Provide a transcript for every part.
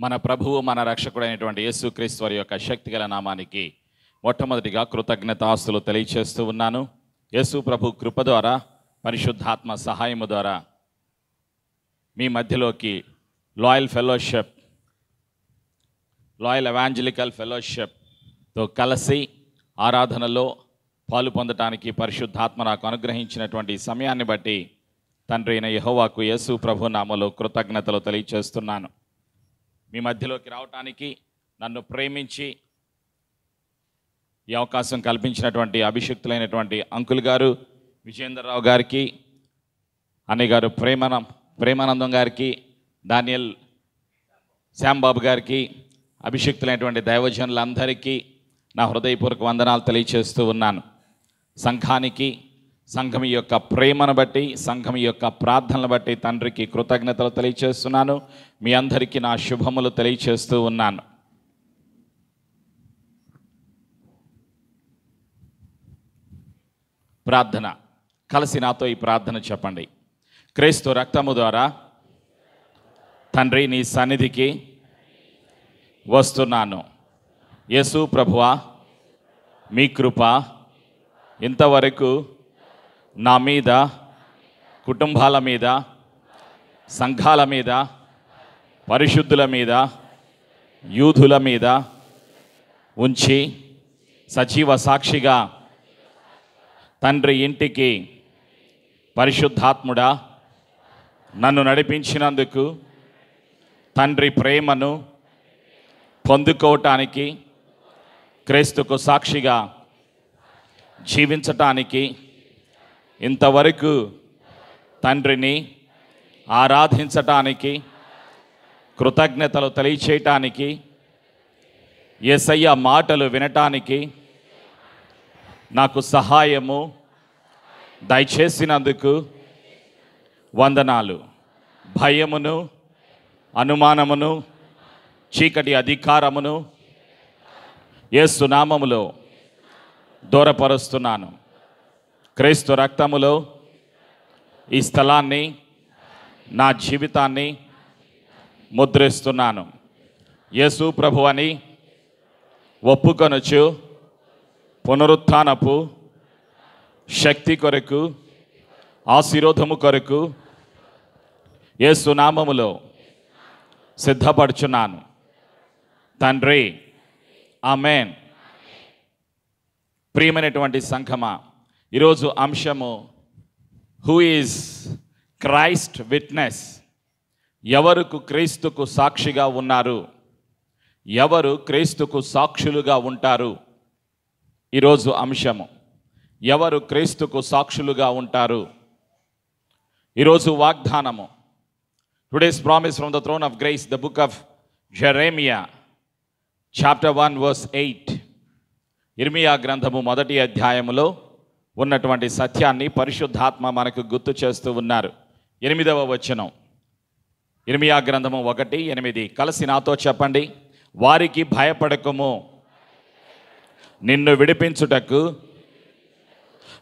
మన ప్రభువు మన రక్షకుడైనటువంటి యేసుక్రీస్తు వారి యొక్క శక్తిగల నామానికి మొట్టమొదటిగా కృతజ్ఞతాస్తులు తెలియచేస్తూ ఉన్నాను. యేసు ప్రభు కృప ద్వారా పరిశుద్ధాత్మ సహాయము ద్వారా మీ మధ్యలోకి లాయల్ ఫెలోషిప్ లాయల్ ఎవాంజలికల్ ఫెలోషిప్తో కలిసి ఆరాధనలో పాలు పొందటానికి పరిశుద్ధాత్మ నాకు అనుగ్రహించినటువంటి సమయాన్ని బట్టి తండ్రి అయిన యహోవాకు యేసు ప్రభు నామలో కృతజ్ఞతలు తెలియచేస్తున్నాను. మీ మధ్యలోకి రావటానికి నన్ను ప్రేమించి ఈ అవకాశం కల్పించినటువంటి అభిషక్తులైనటువంటి అంకుల్ గారు విజేందర్రావు గారికి అన్నయ్య గారు ప్రేమన ప్రేమానందం గారికి దానియల్ శ్యాంబాబు గారికి అభిషక్తులైనటువంటి దైవజనులందరికీ నా హృదయపూర్వక వందనాలు తెలియచేస్తూ ఉన్నాను. సంఘానికి సంఘం యొక్క ప్రేమను బట్టి సంఘం యొక్క ప్రార్థనలు బట్టి తండ్రికి కృతజ్ఞతలు తెలియచేస్తున్నాను. మీ అందరికీ నా శుభములు తెలియచేస్తూ ఉన్నాను. ప్రార్థన. కలిసి నాతో ఈ ప్రార్థన చెప్పండి. క్రీస్తు రక్తము ద్వారా తండ్రి నీ సన్నిధికి వస్తున్నాను. యేసు ప్రభువా మీ కృప ఇంతవరకు నా మీద కుటుంబాల మీద సంఘాల మీద పరిశుద్ధుల మీద యూధుల మీద ఉంచి సజీవ సాక్షిగా తండ్రి ఇంటికి పరిశుద్ధాత్ముడా నన్ను నడిపించినందుకు తండ్రి ప్రేమను పొందుకోవటానికి క్రీస్తుకు సాక్షిగా జీవించటానికి ఇంతవరకు తండ్రిని ఆరాధించటానికి కృతజ్ఞతలు తెలియచేయటానికి ఏసయ్య మాటలు వినటానికి నాకు సహాయము దయచేసినందుకు వందనాలు. భయమును అనుమానమును చీకటి అధికారమును ఏ సునామములో దూరపరుస్తున్నాను. క్రీస్తు రక్తములో ఈ స్థలాన్ని నా జీవితాన్ని ముద్రిస్తున్నాను. యేసు ప్రభు అని ఒప్పుకొనొచ్చు పునరుత్నపు శక్తి కొరకు ఆశీర్వదము కొరకు యేసు నామములో సిద్ధపడుచున్నాను. తండ్రి ఆమెన్. ప్రియమైనటువంటి సంఘమా ఈరోజు అంశము హూ ఈజ్ క్రైస్ట్ విట్నెస్ ఎవరుకు క్రీస్తుకు సాక్షిగా ఉన్నారు? ఎవరు క్రీస్తుకు సాక్షులుగా ఉంటారు? ఈరోజు అంశము. ఎవరు క్రీస్తుకు సాక్షులుగా ఉంటారు? ఈరోజు వాగ్దానము. Today's promise from the throne of grace the book of Jeremiah chapter one verse eight ఇర్మియా గ్రంథము మొదటి అధ్యాయములో ఉన్నటువంటి సత్యాన్ని పరిశుద్ధాత్మ మనకు గుర్తు చేస్తూ ఉన్నారు. ఎనిమిదవ వచనం. ఇర్మియా గ్రంథము ఒకటి ఎనిమిది. కలిసి నాతో చెప్పండి. వారికి భయపడకము. నిన్ను విడిపించుటకు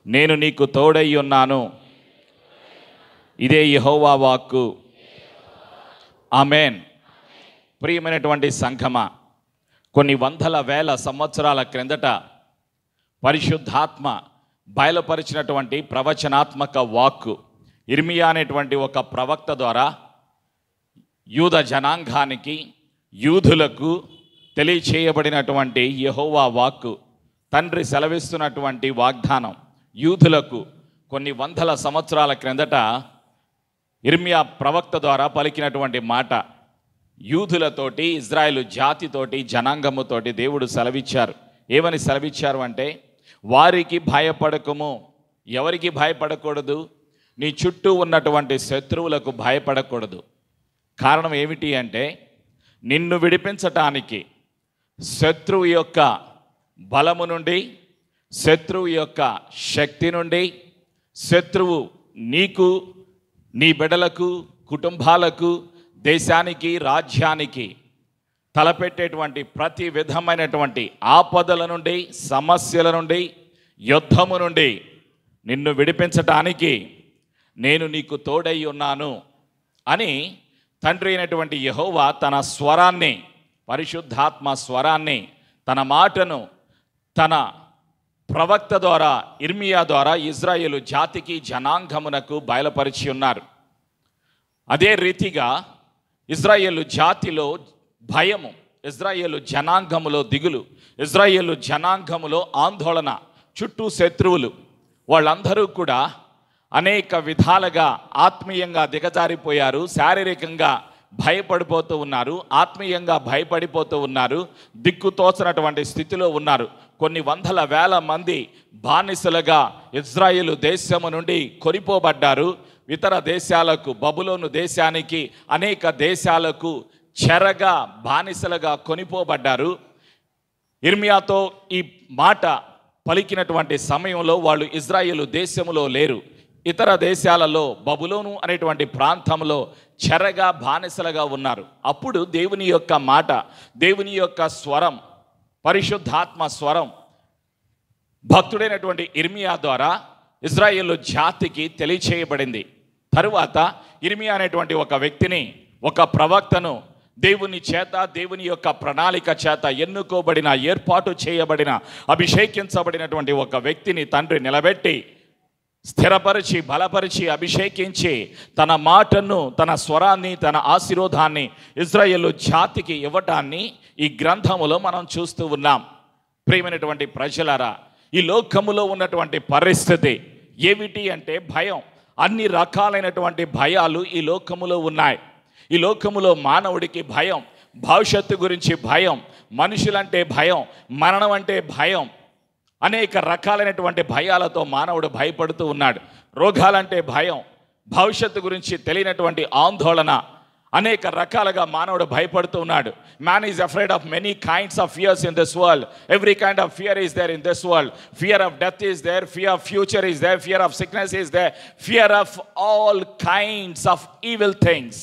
నేను నీకు తోడై ఉన్నాను. ఇదే యహోవా వాక్కు. ఆమెన్. ప్రియమైనటువంటి సంఘమ కొన్ని వందల వేల సంవత్సరాల క్రిందట పరిశుద్ధాత్మ బయలుపరిచినటువంటి ప్రవచనాత్మక వాక్కు ఇర్మియా అనేటువంటి ఒక ప్రవక్త ద్వారా యూద జనాంగానికి యూదులకు తెలియచేయబడినటువంటి యహోవా వాక్కు తండ్రి సెలవిస్తున్నటువంటి వాగ్దానం యూదులకు కొన్ని వందల సంవత్సరాల క్రిందట ఇర్మియా ప్రవక్త ద్వారా పలికినటువంటి మాట యూదులతోటి ఇజ్రాయెల్ జాతితోటి జనాంగముతోటి దేవుడు సెలవిచ్చారు. ఏమని సెలవిచ్చారు అంటే వారికి భయపడకము. ఎవరికి భయపడకూడదు? నీ చుట్టూ ఉన్నటువంటి శత్రువులకు భయపడకూడదు. కారణం ఏమిటి అంటే నిన్ను విడిపించటానికి శత్రువు యొక్క బలము నుండి శత్రువు యొక్క శక్తి నుండి శత్రువు నీకు నీ బిడలకు కుటుంబాలకు దేశానికి రాజ్యానికి తలపెట్టేటువంటి ప్రతి విధమైనటువంటి ఆపదల నుండి సమస్యల నుండి యుద్ధము నుండి నిన్ను విడిపించటానికి నేను నీకు తోడై ఉన్నాను అని తండ్రి అయినటువంటి యహోవా తన స్వరాన్ని పరిశుద్ధాత్మ స్వరాన్ని తన మాటను తన ప్రవక్త ద్వారా ఇర్మియా ద్వారా ఇజ్రాయేలు జాతికి జనాంగమునకు బయలుపరిచి ఉన్నారు. అదే రీతిగా ఇజ్రాయేలు జాతిలో భయము ఇజ్రాయేలు జనాంగములో దిగులు ఇజ్రాయేలు జనాంగములో ఆందోళన చుట్టూ శత్రువులు. వాళ్ళందరూ కూడా అనేక విధాలుగా ఆత్మీయంగా దిగజారిపోయారు శారీరకంగా భయపడిపోతూ ఉన్నారు ఆత్మీయంగా భయపడిపోతూ ఉన్నారు దిక్కుతోచనటువంటి స్థితిలో ఉన్నారు. కొన్ని వందల వేల మంది బానిసలుగా ఇజ్రాయిల్ దేశము నుండి కొనిపోబడ్డారు. ఇతర దేశాలకు బబులోను దేశానికి అనేక దేశాలకు చెరగా బానిసలుగా కొనిపోబడ్డారు. ఇర్మియాతో ఈ మాట పలికినటువంటి సమయంలో వాళ్ళు ఇజ్రాయేలు దేశంలో లేరు. ఇతర దేశాలలో బబులోను అనేటువంటి ప్రాంతంలో చెరగా బానిసలుగా ఉన్నారు. అప్పుడు దేవుని యొక్క మాట దేవుని యొక్క స్వరం పరిశుద్ధాత్మ స్వరం భక్తుడైనటువంటి ఇర్మియా ద్వారా ఇజ్రాయేల్ జాతికి తెలియచేయబడింది. తరువాత ఇర్మియా అనేటువంటి ఒక వ్యక్తిని ఒక ప్రవక్తను దేవుని చేత దేవుని యొక్క ప్రణాళిక చేత ఎన్నుకోబడిన ఏర్పాటు చేయబడిన అభిషేకించబడినటువంటి ఒక వ్యక్తిని తండ్రి నిలబెట్టి స్థిరపరిచి బలపరిచి అభిషేకించి తన మాటను తన స్వరాన్ని తన ఆశీర్వాదాన్ని ఇజ్రాయేల్ జాతికి ఇవ్వటాన్ని ఈ గ్రంథములో మనం చూస్తూ ఉన్నాం. ప్రియమైనటువంటి ప్రజలారా ఈ లోకములో ఉన్నటువంటి పరిస్థితి ఏమిటి అంటే భయం. అన్ని రకాలైనటువంటి భయాలు ఈ లోకములో ఉన్నాయి. ఈ లోకములో మానవుడికి భయం భవిష్యత్తు గురించి భయం మనుషులంటే భయం మరణం అంటే భయం అనేక రకాలైనటువంటి భయాలతో మానవుడు భయపడుతూ ఉన్నాడు. రోగాలంటే భయం భవిష్యత్తు గురించి తెలియనటువంటి ఆందోళన అనేక రకాలుగా మానవుడు భయపడుతూ ఉన్నాడు. Man is afraid of many kinds of fears in this world every kind of fear is there in this world fear of death is there fear of future is there fear of sickness is there fear of all kinds of evil things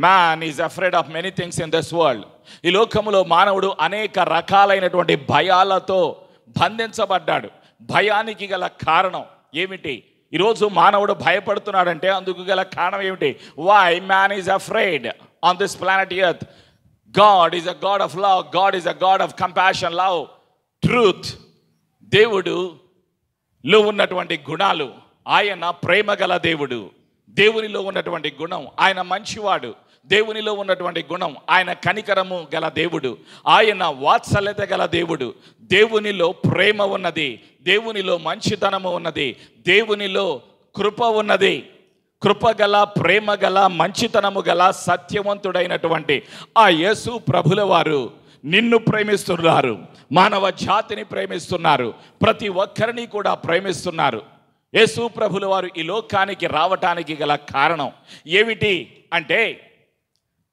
man is afraid of many things in this world ఈ లోకములో మానవుడు అనేక రకాలైనటువంటి భయాలతో బంధించబడ్డాడు. భయానికి గల కారణం ఏమిటి? ఈరోజు మానవుడు భయపడుతున్నాడంటే అందుకు గల కారణం ఏమిటి? Why man is afraid on this planet earth God is a God of love God is a God of compassion love truth దేవుడు లో ఉన్నటువంటి గుణాలు. ఆయన ప్రేమ గల దేవుడు. దేవునిలో ఉన్నటువంటి గుణం. ఆయన మంచివాడు. దేవునిలో ఉన్నటువంటి గుణం. ఆయన కనికరము గల దేవుడు. ఆయన వాత్సల్యత గల దేవుడు. దేవునిలో ప్రేమ ఉన్నది. దేవునిలో మంచితనము ఉన్నది. దేవునిలో కృప ఉన్నది. కృప గల ప్రేమ గల మంచితనము గల సత్యవంతుడైనటువంటి ఆ యేసు ప్రభుల వారు నిన్ను ప్రేమిస్తున్నారు. మానవ జాతిని ప్రేమిస్తున్నారు. ప్రతి ఒక్కరిని కూడా ప్రేమిస్తున్నారు. యేసు ప్రభుల వారు ఈ లోకానికి రావటానికి గల కారణం ఏమిటి అంటే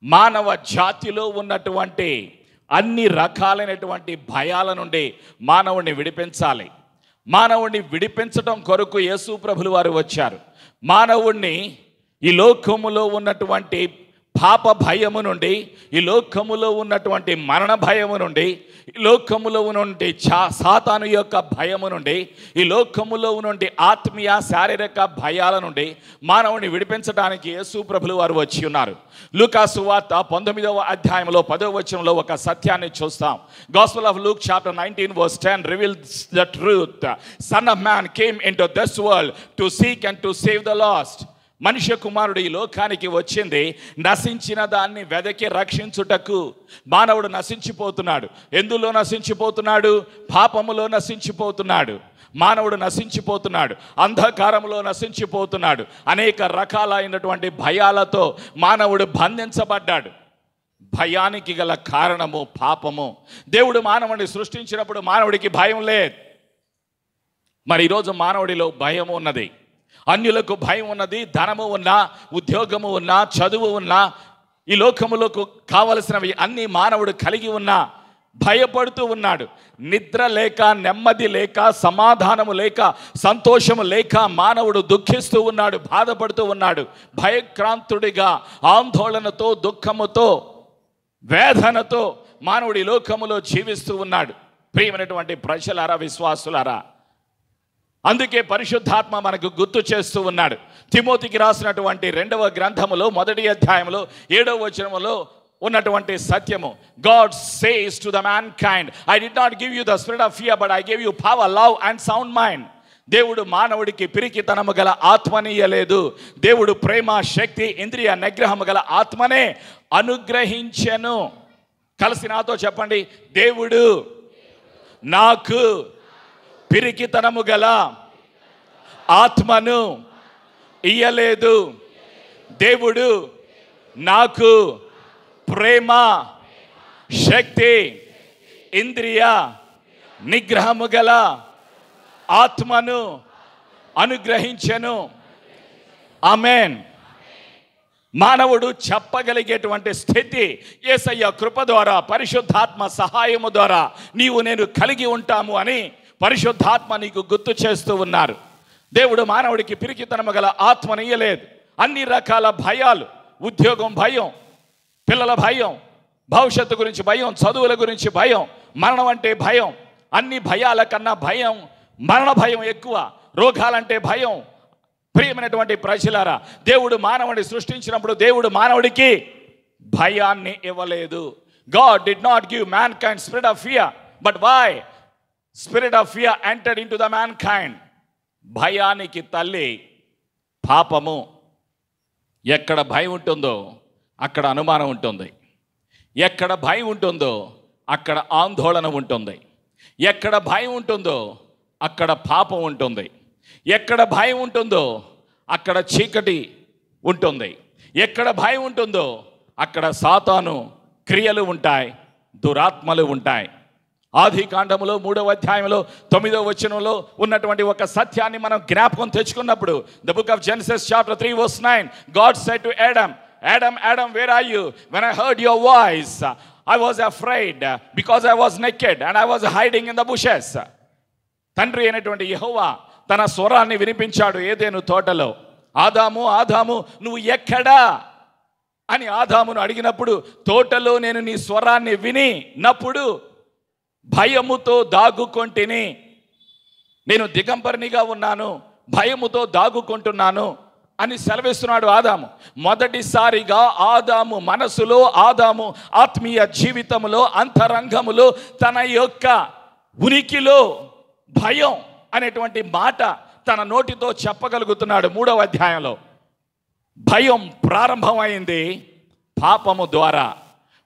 మానవ జాతిలో ఉన్నటువంటి అన్ని రకాలైనటువంటి భయాల నుండి మానవుడిని విడిపించాలి. మానవుడిని విడిపించడం కొరకు యేసు ప్రభులు వారు వచ్చారు. మానవుణ్ణి ఈ లోకములో ఉన్నటువంటి పాప భయము నుండి ఈ లోకములో ఉన్నటువంటి మరణ భయము నుండి ఈ లోకములో ఉన్నటువంటి చా సాతాను యొక్క భయము నుండి ఈ లోకములో ఉన్నటువంటి ఆత్మీయ శారీరక భయాల నుండి మానవుని విడిపించడానికి యేసు ప్రభులు వారు వచ్చి ఉన్నారు. లూకా సువార్త పంతొమ్మిదవ అధ్యాయంలో పదవ వచనంలో ఒక సత్యాన్ని చూస్తాం. Gospel of Luke chapter nineteen verse ten reveals the truth son of man came into this world to seek and to save the lost మనుష్య కుమారుడు ఈ లోకానికి వచ్చింది నశించిన దాన్ని వెదకి రక్షించుటకు మానవుడు నశించిపోతున్నాడు. ఎందులో నశించిపోతున్నాడు? పాపములో నశించిపోతున్నాడు. మానవుడు నశించిపోతున్నాడు. అంధకారంలో నశించిపోతున్నాడు. అనేక రకాలైనటువంటి భయాలతో మానవుడు బంధించబడ్డాడు. భయానికి గల కారణము పాపము? దేవుడు మానవుడిని సృష్టించినప్పుడు మానవుడికి భయం లేదు. మరి ఈరోజు మానవుడిలో భయం ఉన్నది. అన్యులకు భయం ఉన్నది ధనము ఉన్నా ఉద్యోగము ఉన్నా చదువు ఉన్నా ఈ లోకములకు కావలసినవి అన్ని మానవుడు కలిగి ఉన్నా భయపడుతూ ఉన్నాడు. నిద్ర లేక నెమ్మది లేక సమాధానము లేక సంతోషము లేక మానవుడు దుఃఖిస్తూ ఉన్నాడు బాధపడుతూ ఉన్నాడు. భయక్రాంతుడిగా ఆందోళనతో దుఃఖముతో వేదనతో మానవుడి లోకములో జీవిస్తూ ఉన్నాడు. ప్రియమైనటువంటి ప్రజలారా విశ్వాసులారా అందుకే పరిశుద్ధాత్మ మనకు గుర్తు చేస్తూ ఉన్నాడు. తిమోతికి రాసినటువంటి రెండవ గ్రంథములో మొదటి అధ్యాయంలో ఏడవ వచనములో ఉన్నటువంటి సత్యము. God says to the mankind I did not give you the spirit of fear but I give you power love and sound mind దేవుడు మానవుడికి పిరికితనము గల ఆత్మనీయలేదు దేవుడు ప్రేమ శక్తి ఇంద్రియ నిగ్రహము గల ఆత్మనే అనుగ్రహించెను. కలిసి నాతో చెప్పండి దేవుడు నాకు పిరికితనము గల ఆత్మను ఇయ్యలేదు. దేవుడు నాకు ప్రేమ శక్తి ఇంద్రియ నిగ్రహము గల ఆత్మను అనుగ్రహించెను. ఆమెన్. మానవుడు చెప్పగలిగేటువంటి స్థితి ఏసయ్య కృప ద్వారా పరిశుద్ధాత్మ సహాయము ద్వారా నీవు నేను కలిగి ఉంటాము అని పరిశుద్ధాత్మ నీకు గుర్తు చేస్తూ ఉన్నారు. దేవుడు మానవుడికి పిరికితనము గల ఆత్మనియలేదు అన్ని రకాల భయాలు ఉద్యోగం భయం పిల్లల భయం భవిష్యత్తు గురించి భయం చదువుల గురించి భయం మరణం అంటే భయం అన్ని భయాల కన్నా భయం మరణ భయం ఎక్కువ రోగాలంటే భయం. ప్రియమైనటువంటి ప్రజలారా దేవుడు మానవుడిని సృష్టించినప్పుడు దేవుడు మానవుడికి భయాన్ని ఇవ్వలేదు. God did not give mankind spread of fear but why spirit of fear entered into the mankind భయానికి తల్లి పాపము. ఎక్కడ భయం ఉంటుందో అక్కడ అనుమానం ఉంటుంది. ఎక్కడ భయం ఉంటుందో అక్కడ ఆందోళన ఉంటుంది. ఎక్కడ భయం ఉంటుందో అక్కడ పాపం ఉంటుంది. ఎక్కడ భయం ఉంటుందో అక్కడ చీకటి ఉంటుంది. ఎక్కడ భయం ఉంటుందో అక్కడ సాతాను క్రియలు ఉంటాయి దురాత్మలు ఉంటాయి. ఆది కాండములో మూడవ అధ్యాయంలో తొమ్మిదవ వచనంలో ఉన్నటువంటి ఒక సత్యాన్ని మనం జ్ఞాపకం తెచ్చుకున్నప్పుడు the book of Genesis chapter three verse nine God said to Adam Adam Adam where are you when I heard your voice I was afraid because I was naked and I was hiding in the bushes తండ్రి అయినటువంటి యహోవా తన స్వరాన్ని వినిపించాడు ఏదేను తోటలో ఆదాము ఆదాము నువ్వు ఎక్కడా? అని ఆదామును అడిగినప్పుడు తోటలో నేను నీ స్వరాన్ని విని నప్పుడు భయముతో దాగుకొంటిని. నేను దిగంబరినిగా ఉన్నాను భయముతో దాగుకుంటున్నాను అని సెలవిస్తున్నాడు ఆదాము. మొదటిసారిగా ఆదాము మనసులో ఆదాము ఆత్మీయ జీవితంలో అంతరంగములో తన యొక్క ఉనికిలో భయం అనేటువంటి మాట తన నోటితో చెప్పగలుగుతున్నాడు మూడవ అధ్యాయంలో. భయం ప్రారంభమైంది పాపము ద్వారా.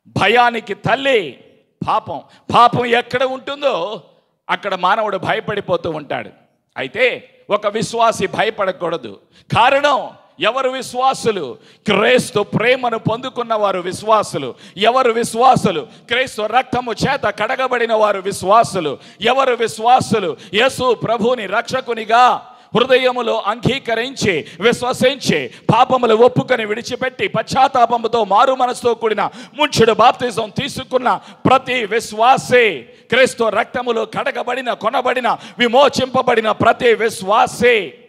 భయానికి తల్లి పాపం. పాపం ఎక్కడ ఉంటుందో అక్కడ మానవుడు భయపడిపోతూ ఉంటాడు. అయితే ఒక విశ్వాసి భయపడకూడదు. కారణం ఎవరు విశ్వాసులు? క్రైస్తు ప్రేమను పొందుకున్న వారు విశ్వాసులు. ఎవరు విశ్వాసులు? క్రైస్తు రక్తము చేత కడగబడిన వారు విశ్వాసులు. ఎవరు విశ్వాసులు? యేసు ప్రభుని రక్షకునిగా హృదయములో అంగీకరించి విశ్వసించి పాపములు ఒప్పుకొని విడిచిపెట్టి పశ్చాత్తాపముతో మారు మనసుతో కూడిన ముంచుడు బాప్తిజం తీసుకున్న ప్రతి విశ్వాసే క్రీస్తు రక్తములో కడగబడిన కొనబడిన విమోచింపబడిన ప్రతి విశ్వాసే.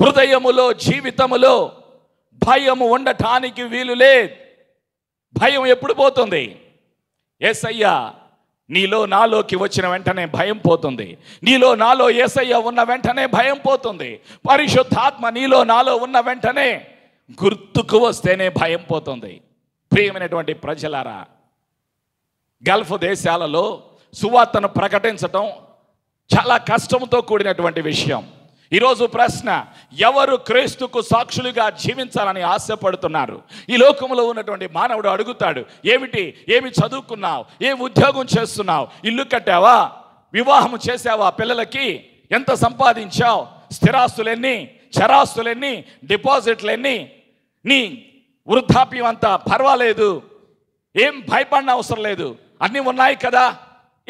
హృదయములో జీవితములో భయము ఉండటానికి వీలు లేదు. భయం ఎప్పుడు పోతుంది? ఏసయ్యా నీలో నాలోకి వచ్చిన వెంటనే భయం పోతుంది. నీలో నాలో ఏసయ్య ఉన్న వెంటనే భయం పోతుంది. పరిశుద్ధాత్మ నీలో నాలో ఉన్న వెంటనే గుర్తుకు వస్తేనే భయం పోతుంది. ప్రియమైనటువంటి ప్రజలారా గల్ఫ్ దేశాలలో సువార్తను ప్రకటించటం చాలా కష్టంతో కూడినటువంటి విషయం. ఈరోజు ప్రశ్న ఎవరు క్రీస్తుకు సాక్షులుగా జీవించాలని ఆశపడుతున్నారు? ఈ లోకంలో ఉన్నటువంటి మానవుడు అడుగుతాడు ఏమిటి? ఏమి చదువుకున్నావు? ఏ ఉద్యోగం చేస్తున్నావు? ఇల్లు కట్టావా? వివాహం చేసావా పిల్లలకి? ఎంత సంపాదించావు? స్థిరాస్తులెన్ని? చరాస్తులెన్ని? డిపాజిట్లెన్ని? నీ వృద్ధాప్యం అంతా పర్వాలేదు. ఏం భయపడిన అవసరం లేదు. అన్నీ ఉన్నాయి కదా?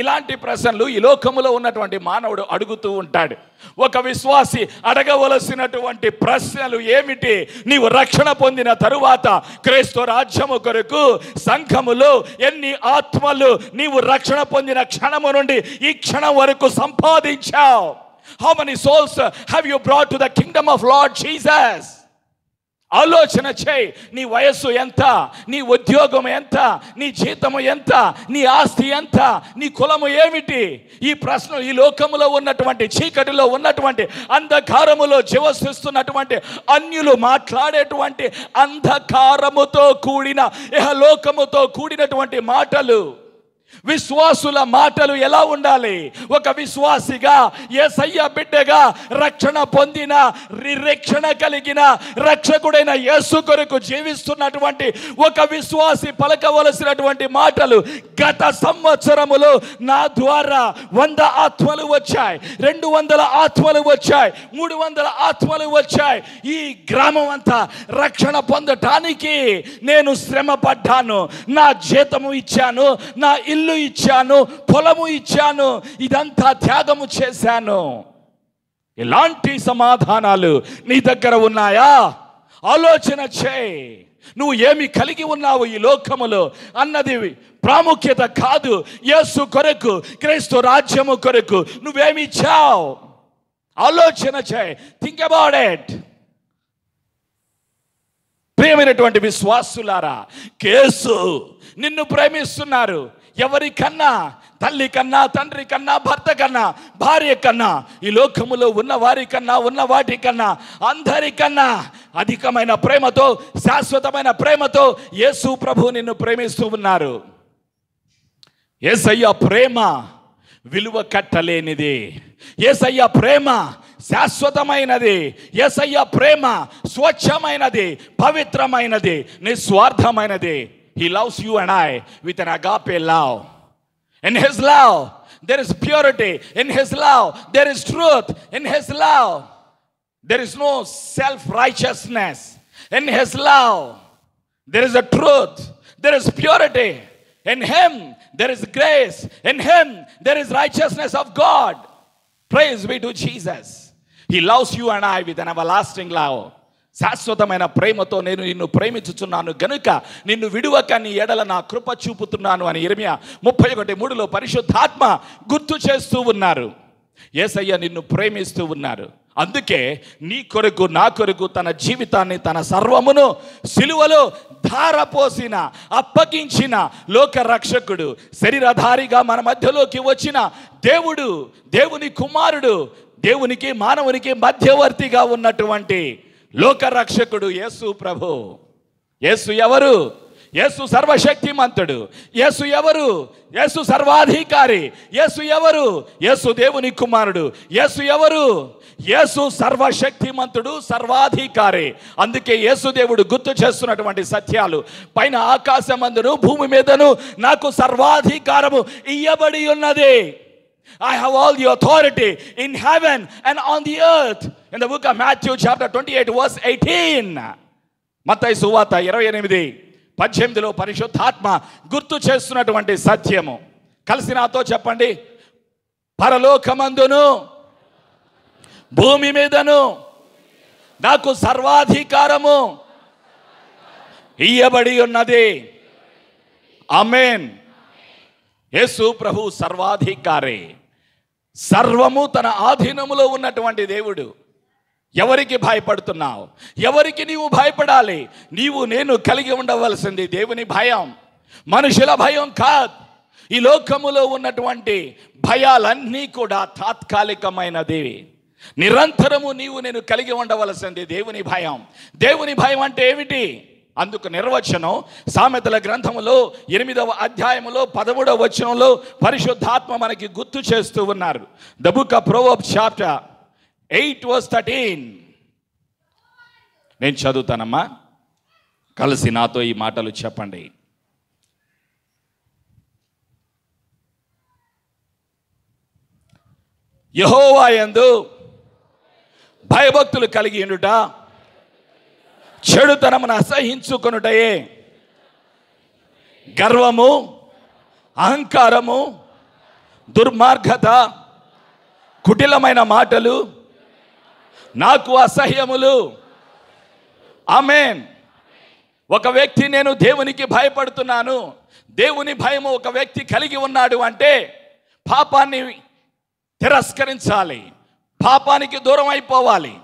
ఇలాంటి ప్రశ్నలు ఈ లోకములో ఉన్నటువంటి మానవుడు అడుగుతూ ఉంటాడు. ఒక విశ్వాసి అడగవలసినటువంటి ప్రశ్నలు ఏమిటి? నీవు రక్షణ పొందిన తరువాత క్రైస్తవ రాజ్యము కొరకు సంఘములో ఎన్ని ఆత్మలు నీవు రక్షణ పొందిన క్షణము నుండి ఈ క్షణం వరకు సంపాదించావు? How many souls have you brought to the kingdom of Lord Jesus ఆలోచన చేయి. నీ వయస్సు ఎంత? నీ ఉద్యోగం ఎంత? నీ జీతము ఎంత? నీ ఆస్తి ఎంత? నీ కులము ఏమిటి? ఈ ప్రశ్న ఈ లోకములో ఉన్నటువంటి చీకటిలో ఉన్నటువంటి అంధకారములో జీవసిస్తున్నటువంటి అన్యులు మాట్లాడేటువంటి అంధకారముతో కూడిన ఇహలోకముతో కూడినటువంటి మాటలు. విశ్వాసుల మాటలు ఎలా ఉండాలి? ఒక విశ్వాసిగా ఏసయ్య బిడ్డగా రక్షణ పొందిన రక్షణ కలిగిన రక్షకుడైన యేసు కొరకు జీవిస్తున్నటువంటి ఒక విశ్వాసి పలకవలసినటువంటి మాటలు గత సంవత్సరములో నా ద్వారా వంద ఆత్మలు వచ్చాయి రెండు వందల ఆత్మలు వచ్చాయి మూడు వందల ఆత్మలు వచ్చాయి. ఈ గ్రామం అంతా రక్షణ పొందటానికి నేను శ్రమ పడ్డాను నా జీతము ఇచ్చాను నా ఇల్లు ఇచ్చాను పొలము ఇచ్చాను ఇదంతా త్యాగము చేశాను. ఇలాంటి సమాధానాలు నీ దగ్గర ఉన్నాయా? ఆలోచన చేయి. నువ్వు ఏమి కలిగి ఉన్నావు ఈ లోకములో అన్నది ప్రాముఖ్యత కాదు. యేసు కొరకు క్రీస్తు రాజ్యము కొరకు నువ్వేమి ఇచ్చావు? ఆలోచన చేయి. థింక్ అబౌట్ ఇట్ ప్రియమైనటువంటి విశ్వాసులారా కేసు నిన్ను ప్రేమిస్తున్నారు. ఎవరికన్నా తల్లి కన్నా తండ్రి కన్నా భర్త కన్నా భార్య కన్నా ఈ లోకములో ఉన్న వారికన్నా ఉన్న వాటికన్నా అందరికన్నా అధికమైన ప్రేమతో శాశ్వతమైన ప్రేమతో యేసు ప్రభు నిన్ను ప్రేమిస్తూ ఉన్నారు. ఏసయ్య ప్రేమ విలువ కట్టలేనిది. ఏసయ్య ప్రేమ శాశ్వతమైనది. ఏసయ్య ప్రేమ స్వచ్ఛమైనది పవిత్రమైనది నిస్వార్థమైనది. He loves you and I with an agape love. In His love, there is purity. In His love, there is truth. In His love, there is no self righteousness. In His love, there is a truth. There is purity. In Him, there is grace. In Him, there is righteousness of God. Praise be to Jesus. He loves you and I with an everlasting love. శాశ్వతమైన ప్రేమతో నేను నిన్ను ప్రేమించుచున్నాను. గనుక నిన్ను విడువక నీ ఎడల నా కృప చూపుతున్నాను అని ఇరిమియా ముప్పై ఒకటి మూడులో పరిశుద్ధాత్మ గుర్తు చేస్తూ ఉన్నారు. ఏసయ్య నిన్ను ప్రేమిస్తూ ఉన్నారు. అందుకే నీ కొరకు నా కొరకు తన జీవితాన్ని తన సర్వమును సిలువలో ధారపోసిన అప్పగించిన లోక రక్షకుడు శరీరధారిగా మన మధ్యలోకి వచ్చిన దేవుడు దేవుని కుమారుడు దేవునికి మానవునికి మధ్యవర్తిగా ఉన్నటువంటి లోక రక్షకుడు యేసు ప్రభు. యేసు ఎవరు? యేసు సర్వశక్తిమంతుడు. యేసు ఎవరు? యేసు సర్వాధికారి. యేసు ఎవరు? యేసు దేవుని కుమారుడు. యేసు ఎవరు? యేసు సర్వశక్తిమంతుడు సర్వాధికారి. అందుకే యేసు దేవుడు గుర్తు చేస్తున్నటువంటి సత్యాలు. పైన ఆకాశమందును భూమి మీదను నాకు సర్వాధికారము ఇయ్యబడి ఉన్నది. I all the authority in heaven and on the earth in the book of Matthew chapter twenty eight verse eighteen మత్తయి సువాత ఇరవై ఎనిమిది పద్దెనిమిదిలో పరిశుద్ధాత్మ గుర్తు చేస్తున్నటువంటి సత్యము. కలిసి నాతో చెప్పండి. పరలోకమందును భూమి మీదను నాకు సర్వాధికారము ఇయ్యబడి ఉన్నది. అమేన్ యేసు ప్రభు సర్వాధికారి. సర్వము తన ఆధీనములో ఉన్నటువంటి దేవుడు. ఎవరికి భయపడుతున్నావు? ఎవరికి నీవు భయపడాలి? నీవు నేను కలిగి ఉండవలసింది దేవుని భయం. మనుషుల భయం కాదు. ఈ లోకములో ఉన్నటువంటి భయాలన్నీ కూడా తాత్కాలికమైనది. నిరంతరము నీవు నేను కలిగి ఉండవలసింది దేవుని భయం. దేవుని భయం అంటే ఏమిటి? అందుకు నిర్వచనం సామెతల గ్రంథములో ఎనిమిదవ అధ్యాయములో పదమూడవ వచనంలో పరిశుద్ధాత్మ మనకి గుర్తు చేస్తూ ఉన్నారు. The book of Proverbs chapter eight verse thirteen. నేను చదువుతానమ్మా. కలిసి నాతో ఈ మాటలు చెప్పండి. యహోవా యందు భయభక్తులు కలిగి ఉండుట చెడుతనమును అసహించుకొనుటయే. గర్వము అహంకారము దుర్మార్గత కుటిలమైన మాటలు నాకు అసహ్యములు. ఆమెన్. ఒక వ్యక్తి నేను దేవునికి భయపడుతున్నాను. దేవుని భయము ఒక వ్యక్తి కలిగి ఉన్నాడు అంటే పాపాన్ని తిరస్కరించాలి. పాపానికి దూరం అయిపోవాలి.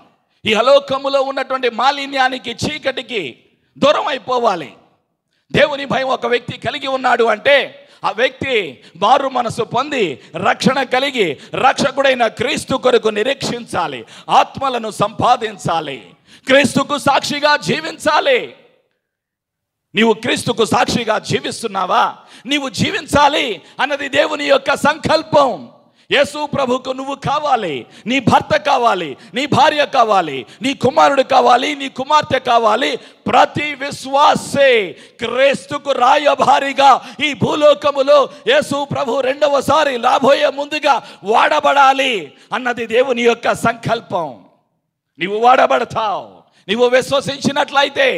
ఈ అలోకములో ఉన్నటువంటి మాలిన్యానికి చీకటికి దూరం అయిపోవాలి. దేవుని భయం ఒక వ్యక్తి కలిగి ఉన్నాడు అంటే ఆ వ్యక్తి మారు మనసు పొంది రక్షణ కలిగి రక్షకుడైన క్రీస్తు కొరకు నిరీక్షించాలి ఆత్మలను సంపాదించాలి క్రీస్తుకు సాక్షిగా జీవించాలి. నీవు క్రీస్తుకు సాక్షిగా జీవిస్తున్నావా? నీవు జీవించాలి అన్నది దేవుని యొక్క సంకల్పం. యేసు ప్రభుకు నువ్వు కావాలి నీ భర్త కావాలి నీ భార్య కావాలి నీ కుమారుడు కావాలి నీ కుమార్తె కావాలి. ప్రతి విశ్వాసే క్రీస్తుకు రాయభారిగా ఈ భూలోకములో యేసు ప్రభు రెండవసారి రాబోయే ముందుగా వాడబడాలి అన్నది దేవుని యొక్క సంకల్పం. నీవు వాడబడతావు నీవు విశ్వసించినట్లయితే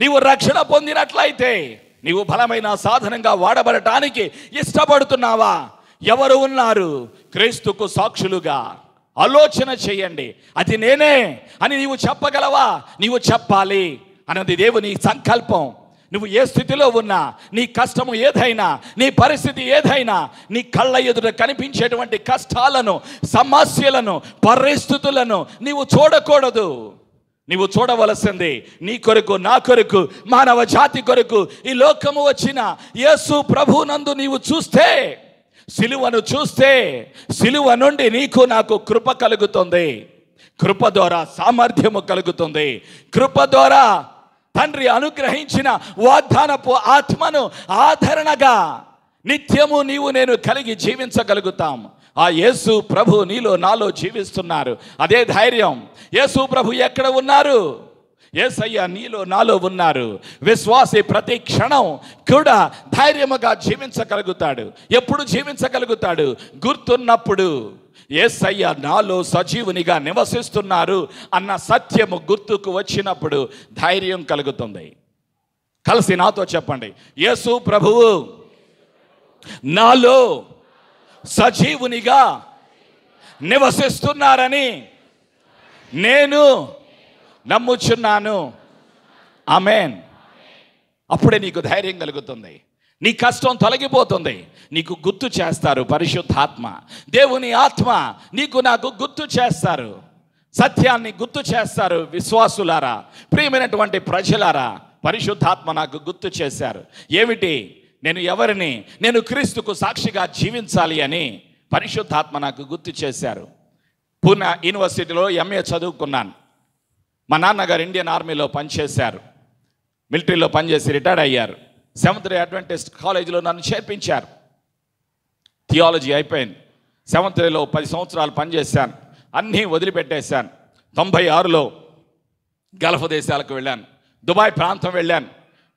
నీవు రక్షణ పొందినట్లయితే నీవు బలమైన సాధనంగా వాడబడటానికి ఇష్టపడుతున్నావా? ఎవరు ఉన్నారు? క్రీస్తుకు సాక్షులుగా. ఆలోచన చేయండి. అది నేనే అని నీవు చెప్పగలవా? నీవు చెప్పాలి అన్నది దేవుని సంకల్పం. నువ్వు ఏ స్థితిలో ఉన్నా నీ కష్టము ఏదైనా నీ పరిస్థితి ఏదైనా నీ కళ్ళ ఎదుట కనిపించేటువంటి కష్టాలను సమస్యలను పరిస్థితులను నీవు చూడకూడదు. నీవు చూడవలసింది నీ కొరకు నా కొరకు మానవ జాతి కొరకు ఈ లోకము వచ్చిన యేసు ప్రభునందు నీవు చూస్తే సిలువను చూస్తే సిలువ నుండి నీకు నాకు కృప కలుగుతుంది. కృప ద్వారా సామర్థ్యము కలుగుతుంది. కృప ద్వారా తండ్రి అనుగ్రహించిన వాగ్దానపు ఆత్మను ఆదరణగా నిత్యము నీవు నేను కలిగి జీవించగలుగుతాం. ఆ యేసు ప్రభు నీలో నాలో జీవిస్తున్నారు. అదే ధైర్యం. యేసు ప్రభు ఎక్కడ ఉన్నారు? ఏసయ్య నీలో నాలో ఉన్నారు. విశ్వాసి ప్రతి క్షణం కూడా ధైర్యముగా జీవించగలుగుతాడు. ఎప్పుడు జీవించగలుగుతాడు? గుర్తున్నప్పుడు. ఏసయ్య నాలో సజీవునిగా నివసిస్తున్నారు అన్న సత్యము గుర్తుకు వచ్చినప్పుడు ధైర్యం కలుగుతుంది. కలిసి నాతో చెప్పండి. యేసు ప్రభువు నాలో సజీవునిగా నివసిస్తున్నారని నేను నమ్ముచున్నాను. ఆమెన్. అప్పుడే నీకు ధైర్యం కలుగుతుంది. నీ కష్టం తొలగిపోతుంది. నీకు గుర్తు చేస్తారు పరిశుద్ధాత్మ. దేవుని ఆత్మ నీకు నాకు గుర్తు చేస్తారు. సత్యాన్ని గుర్తు చేస్తారు విశ్వాసులారా ప్రియమైనటువంటి ప్రజలారా పరిశుద్ధాత్మ నాకు గుర్తు చేశారు. ఏమిటి? నేను ఎవరిని? నేను క్రీస్తుకు సాక్షిగా జీవించాలి అని పరిశుద్ధాత్మ నాకు గుర్తు చేశారు. పూనా యూనివర్సిటీలో ఎంఏ చదువుకున్నాను. మా నాన్నగారు ఇండియన్ ఆర్మీలో పనిచేశారు. మిలిటరీలో పనిచేసి రిటైర్డ్ అయ్యారు. సెవెంత్ డే అడ్వెంటిస్ట్ కాలేజీలో నన్ను చేర్పించారు. థియాలజీ అయిపోయింది. సెవెంత్ డేలో పది సంవత్సరాలు పనిచేశాను. అన్నీ వదిలిపెట్టేశాను. తొంభై ఆరులో గల్ఫ్ దేశాలకు వెళ్ళాను. దుబాయ్ ప్రాంతం వెళ్ళాను.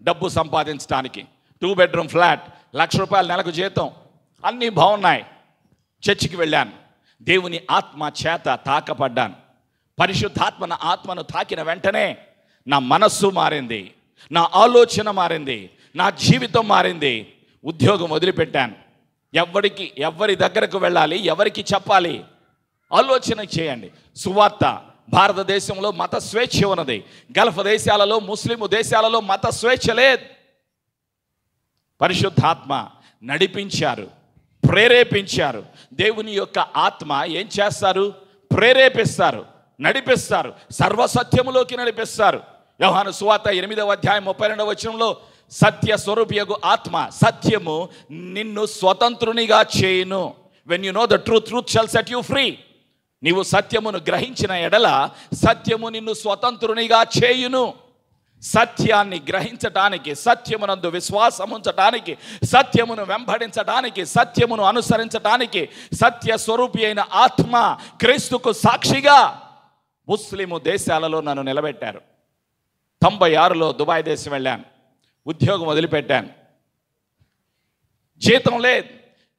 డబ్బు సంపాదించడానికి టూ బెడ్రూమ్ ఫ్లాట్ లక్ష రూపాయల నెలకు జీతం. అన్నీ బాగున్నాయి. చర్చికి వెళ్ళాను. దేవుని ఆత్మ చేత తాకపడ్డాను. పరిశుద్ధాత్మన ఆత్మను తాకిన వెంటనే నా మనస్సు మారింది నా ఆలోచన మారింది నా జీవితం మారింది ఉద్యోగం వదిలిపెట్టాను. ఎవరికి ఎవరి దగ్గరకు వెళ్ళాలి ఎవరికి చెప్పాలి? ఆలోచన చేయండి. సువార్త భారతదేశంలో మత స్వేచ్ఛ ఉన్నది. గల్ఫ్ దేశాలలో ముస్లిం దేశాలలో మత స్వేచ్ఛ లేదు. పరిశుద్ధాత్మ నడిపించారు ప్రేరేపించారు. దేవుని యొక్క ఆత్మ ఏం చేస్తారు? ప్రేరేపిస్తారు. నడిపిస్తారు. సర్వసత్యములోకి నడిపిస్తారు. యోహాను సువాత ఎనిమిదవ అధ్యాయం ముప్పై రెండవ వచనంలో సత్య స్వరూపియగు ఆత్మ సత్యము నిన్ను స్వతంత్రునిగా చేయును. When you know the truth truth shall set you free నీవు సత్యమును గ్రహించిన ఎడల సత్యము నిన్ను స్వతంత్రునిగా చేయును. సత్యాన్ని గ్రహించటానికి సత్యమునందు విశ్వాసం ఉంచటానికి సత్యమును వెంబడించటానికి సత్యమును అనుసరించటానికి సత్య స్వరూపి అయిన ఆత్మ క్రీస్తుకు సాక్షిగా ముస్లిము దేశాలలో నన్ను నిలబెట్టారు. తొంభై ఆరులో దుబాయ్ దేశం వెళ్ళాను. ఉద్యోగం వదిలిపెట్టాను. జీతం లేదు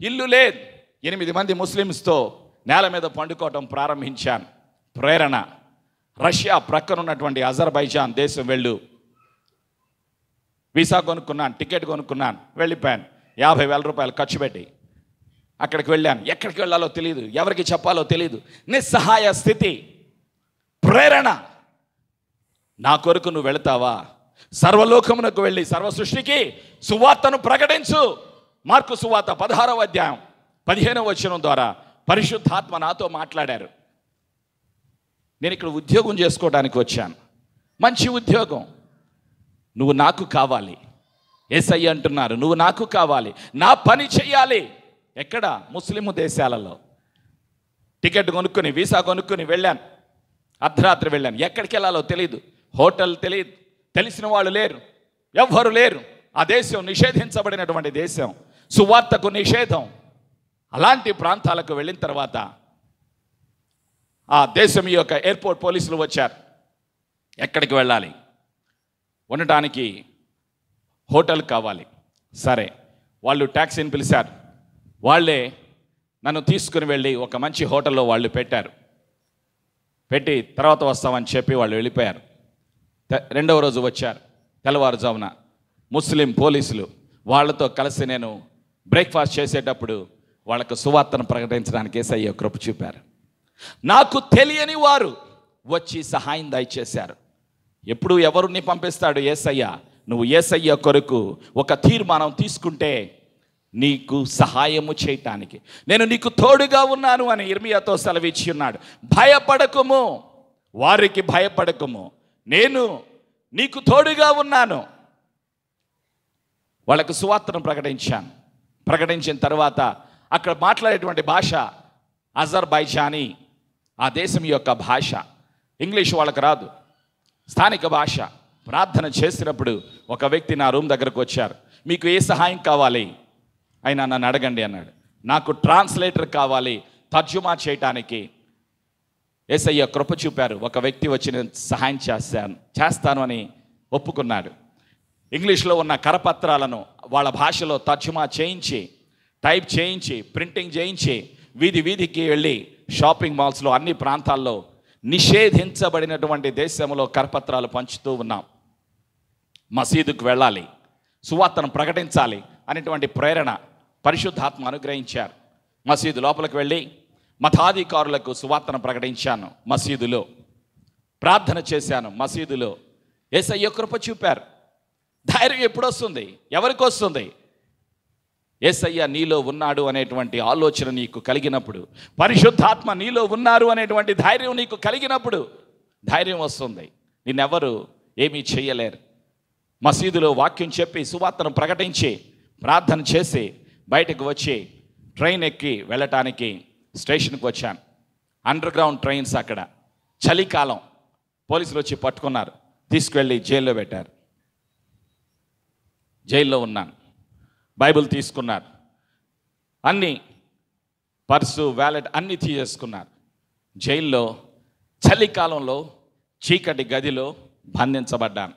ఇల్లు లేదు. ఎనిమిది మంది ముస్లిమ్స్తో నేల మీద పండుకోవటం ప్రారంభించాను. ప్రేరణ. రష్యా ప్రక్కనున్నటువంటి అజర్బైజాన్ దేశం వెళ్ళు. వీసా కొనుక్కున్నాను టికెట్ కొనుక్కున్నాను వెళ్ళిపోయాను. యాభై వేల రూపాయలు ఖర్చు పెట్టి అక్కడికి వెళ్ళాను. ఎక్కడికి వెళ్ళాలో తెలియదు ఎవరికి చెప్పాలో తెలియదు నిస్సహాయ స్థితి. ప్రేరణ. నా కొరకు నువ్వు వెళతావా? సర్వలోకమునకు వెళ్ళి సర్వ సృష్టికి సువార్తను ప్రకటించు. మార్కు సువార్త పదహారవ అధ్యాయం పదిహేనవ వచనం ద్వారా పరిశుద్ధాత్మ నాతో మాట్లాడారు. నేను ఇక్కడ ఉద్యోగం చేసుకోవడానికి వచ్చాను. మంచి ఉద్యోగం. నువ్వు నాకు కావాలి. ఎస్ఐ అంటున్నారు నువ్వు నాకు కావాలి. నా పని చెయ్యాలి. ఎక్కడ? ముస్లిం దేశాలలో. టికెట్ కొనుక్కొని వీసా కొనుక్కొని వెళ్ళాను. అర్ధరాత్రి వెళ్ళాను. ఎక్కడికి వెళ్ళాలో తెలియదు హోటల్ తెలియదు తెలిసిన వాళ్ళు లేరు. ఎవ్వరు లేరు. ఆ దేశం నిషేధించబడినటువంటి దేశం. సువార్తకు నిషేధం. అలాంటి ప్రాంతాలకు వెళ్ళిన తర్వాత ఆ దేశం యొక్క ఎయిర్పోర్ట్ పోలీసులు వచ్చారు. ఎక్కడికి వెళ్ళాలి? ఉండటానికి హోటల్ కావాలి. సరే. వాళ్ళు ట్యాక్సీని పిలిచారు. వాళ్ళే నన్ను తీసుకుని వెళ్ళి ఒక మంచి హోటల్లో వాళ్ళు పెట్టారు. పెట్టి తర్వాత వస్తామని చెప్పి వాళ్ళు వెళ్ళిపోయారు. రెండవ రోజు వచ్చారు. తెల్లవారుజామున ముస్లిం పోలీసులు వాళ్ళతో కలిసి నేను బ్రేక్ఫాస్ట్ చేసేటప్పుడు వాళ్ళకు సువార్తను ప్రకటించడానికి ఏసయ్య కృప చూపారు. నాకు తెలియని వారు వచ్చి సహాయం దయచేశారు. ఎప్పుడు ఎవరిని పంపిస్తాడు ఏసయ్య? నువ్వు ఏసయ్య కొరకు ఒక తీర్మానం తీసుకుంటే నీకు సహాయము చేయటానికి. నేను నీకు తోడుగా ఉన్నాను అని ఇర్మియాతో సెలవిచ్చి ఉన్నాడు. భయపడకుము. వారికి భయపడకుము. నేను నీకు తోడుగా ఉన్నాను. వాళ్ళకు సువార్తను ప్రకటించాను. ప్రకటించిన తర్వాత అక్కడ మాట్లాడేటువంటి భాష అజర్బైజానీ ఆ దేశం యొక్క భాష. ఇంగ్లీష్ వాళ్ళకి రాదు. స్థానిక భాష. ప్రార్థన చేసినప్పుడు ఒక వ్యక్తి నా రూమ్ దగ్గరకు వచ్చారు. మీకు ఏ సహాయం కావాలి? ఆయన నన్ను అడగండి అన్నాడు. నాకు ట్రాన్స్లేటర్ కావాలి తర్జుమా చేయటానికి ఏసయ్య కృప చూపారు. ఒక వ్యక్తి వచ్చి నేను సహాయం చేస్తాను చేస్తాను అని ఒప్పుకున్నాడు. ఇంగ్లీష్లో ఉన్న కరపత్రాలను వాళ్ళ భాషలో తర్జుమా చేయించి టైప్ చేయించి ప్రింటింగ్ చేయించి వీధి వీధికి వెళ్ళి షాపింగ్ మాల్స్లో అన్ని ప్రాంతాల్లో నిషేధించబడినటువంటి దేశంలో కరపత్రాలు పంచుతూ ఉన్నాం. మసీదుకు వెళ్ళాలి సువార్తను ప్రకటించాలి అనేటువంటి ప్రేరణ పరిశుద్ధాత్మ అనుగ్రహించారు. మసీదు లోపలికి వెళ్ళి మతాధికారులకు సువార్తను ప్రకటించాను మసీదులో. ప్రార్థన చేశాను మసీదులో. ఏసయ్య కృప చూపారు. ధైర్యం ఎప్పుడు వస్తుంది? ఎవరికి వస్తుంది? ఏసయ్య నీలో ఉన్నాడు అనేటువంటి ఆలోచన నీకు కలిగినప్పుడు పరిశుద్ధాత్మ నీలో ఉన్నారు అనేటువంటి ధైర్యం నీకు కలిగినప్పుడు ధైర్యం వస్తుంది. నిన్నెవరు ఏమీ చేయలేరు. మసీదులో వాక్యం చెప్పి సువార్తను ప్రకటించి ప్రార్థన చేసి బయటకు వచ్చి ట్రైన్ ఎక్కి వెళ్ళటానికి స్టేషన్కి వచ్చాను. అండర్ గ్రౌండ్ ట్రైన్స్ అక్కడ. చలికాలం. పోలీసులు వచ్చి పట్టుకున్నారు. తీసుకువెళ్ళి జైల్లో పెట్టారు. జైల్లో ఉన్నాను. బైబిల్ తీసుకున్నారు. అన్నీ పర్సు వ్యాలెట్ అన్నీ తీసేసుకున్నారు. జైల్లో చలికాలంలో చీకటి గదిలో బంధించబడ్డాను.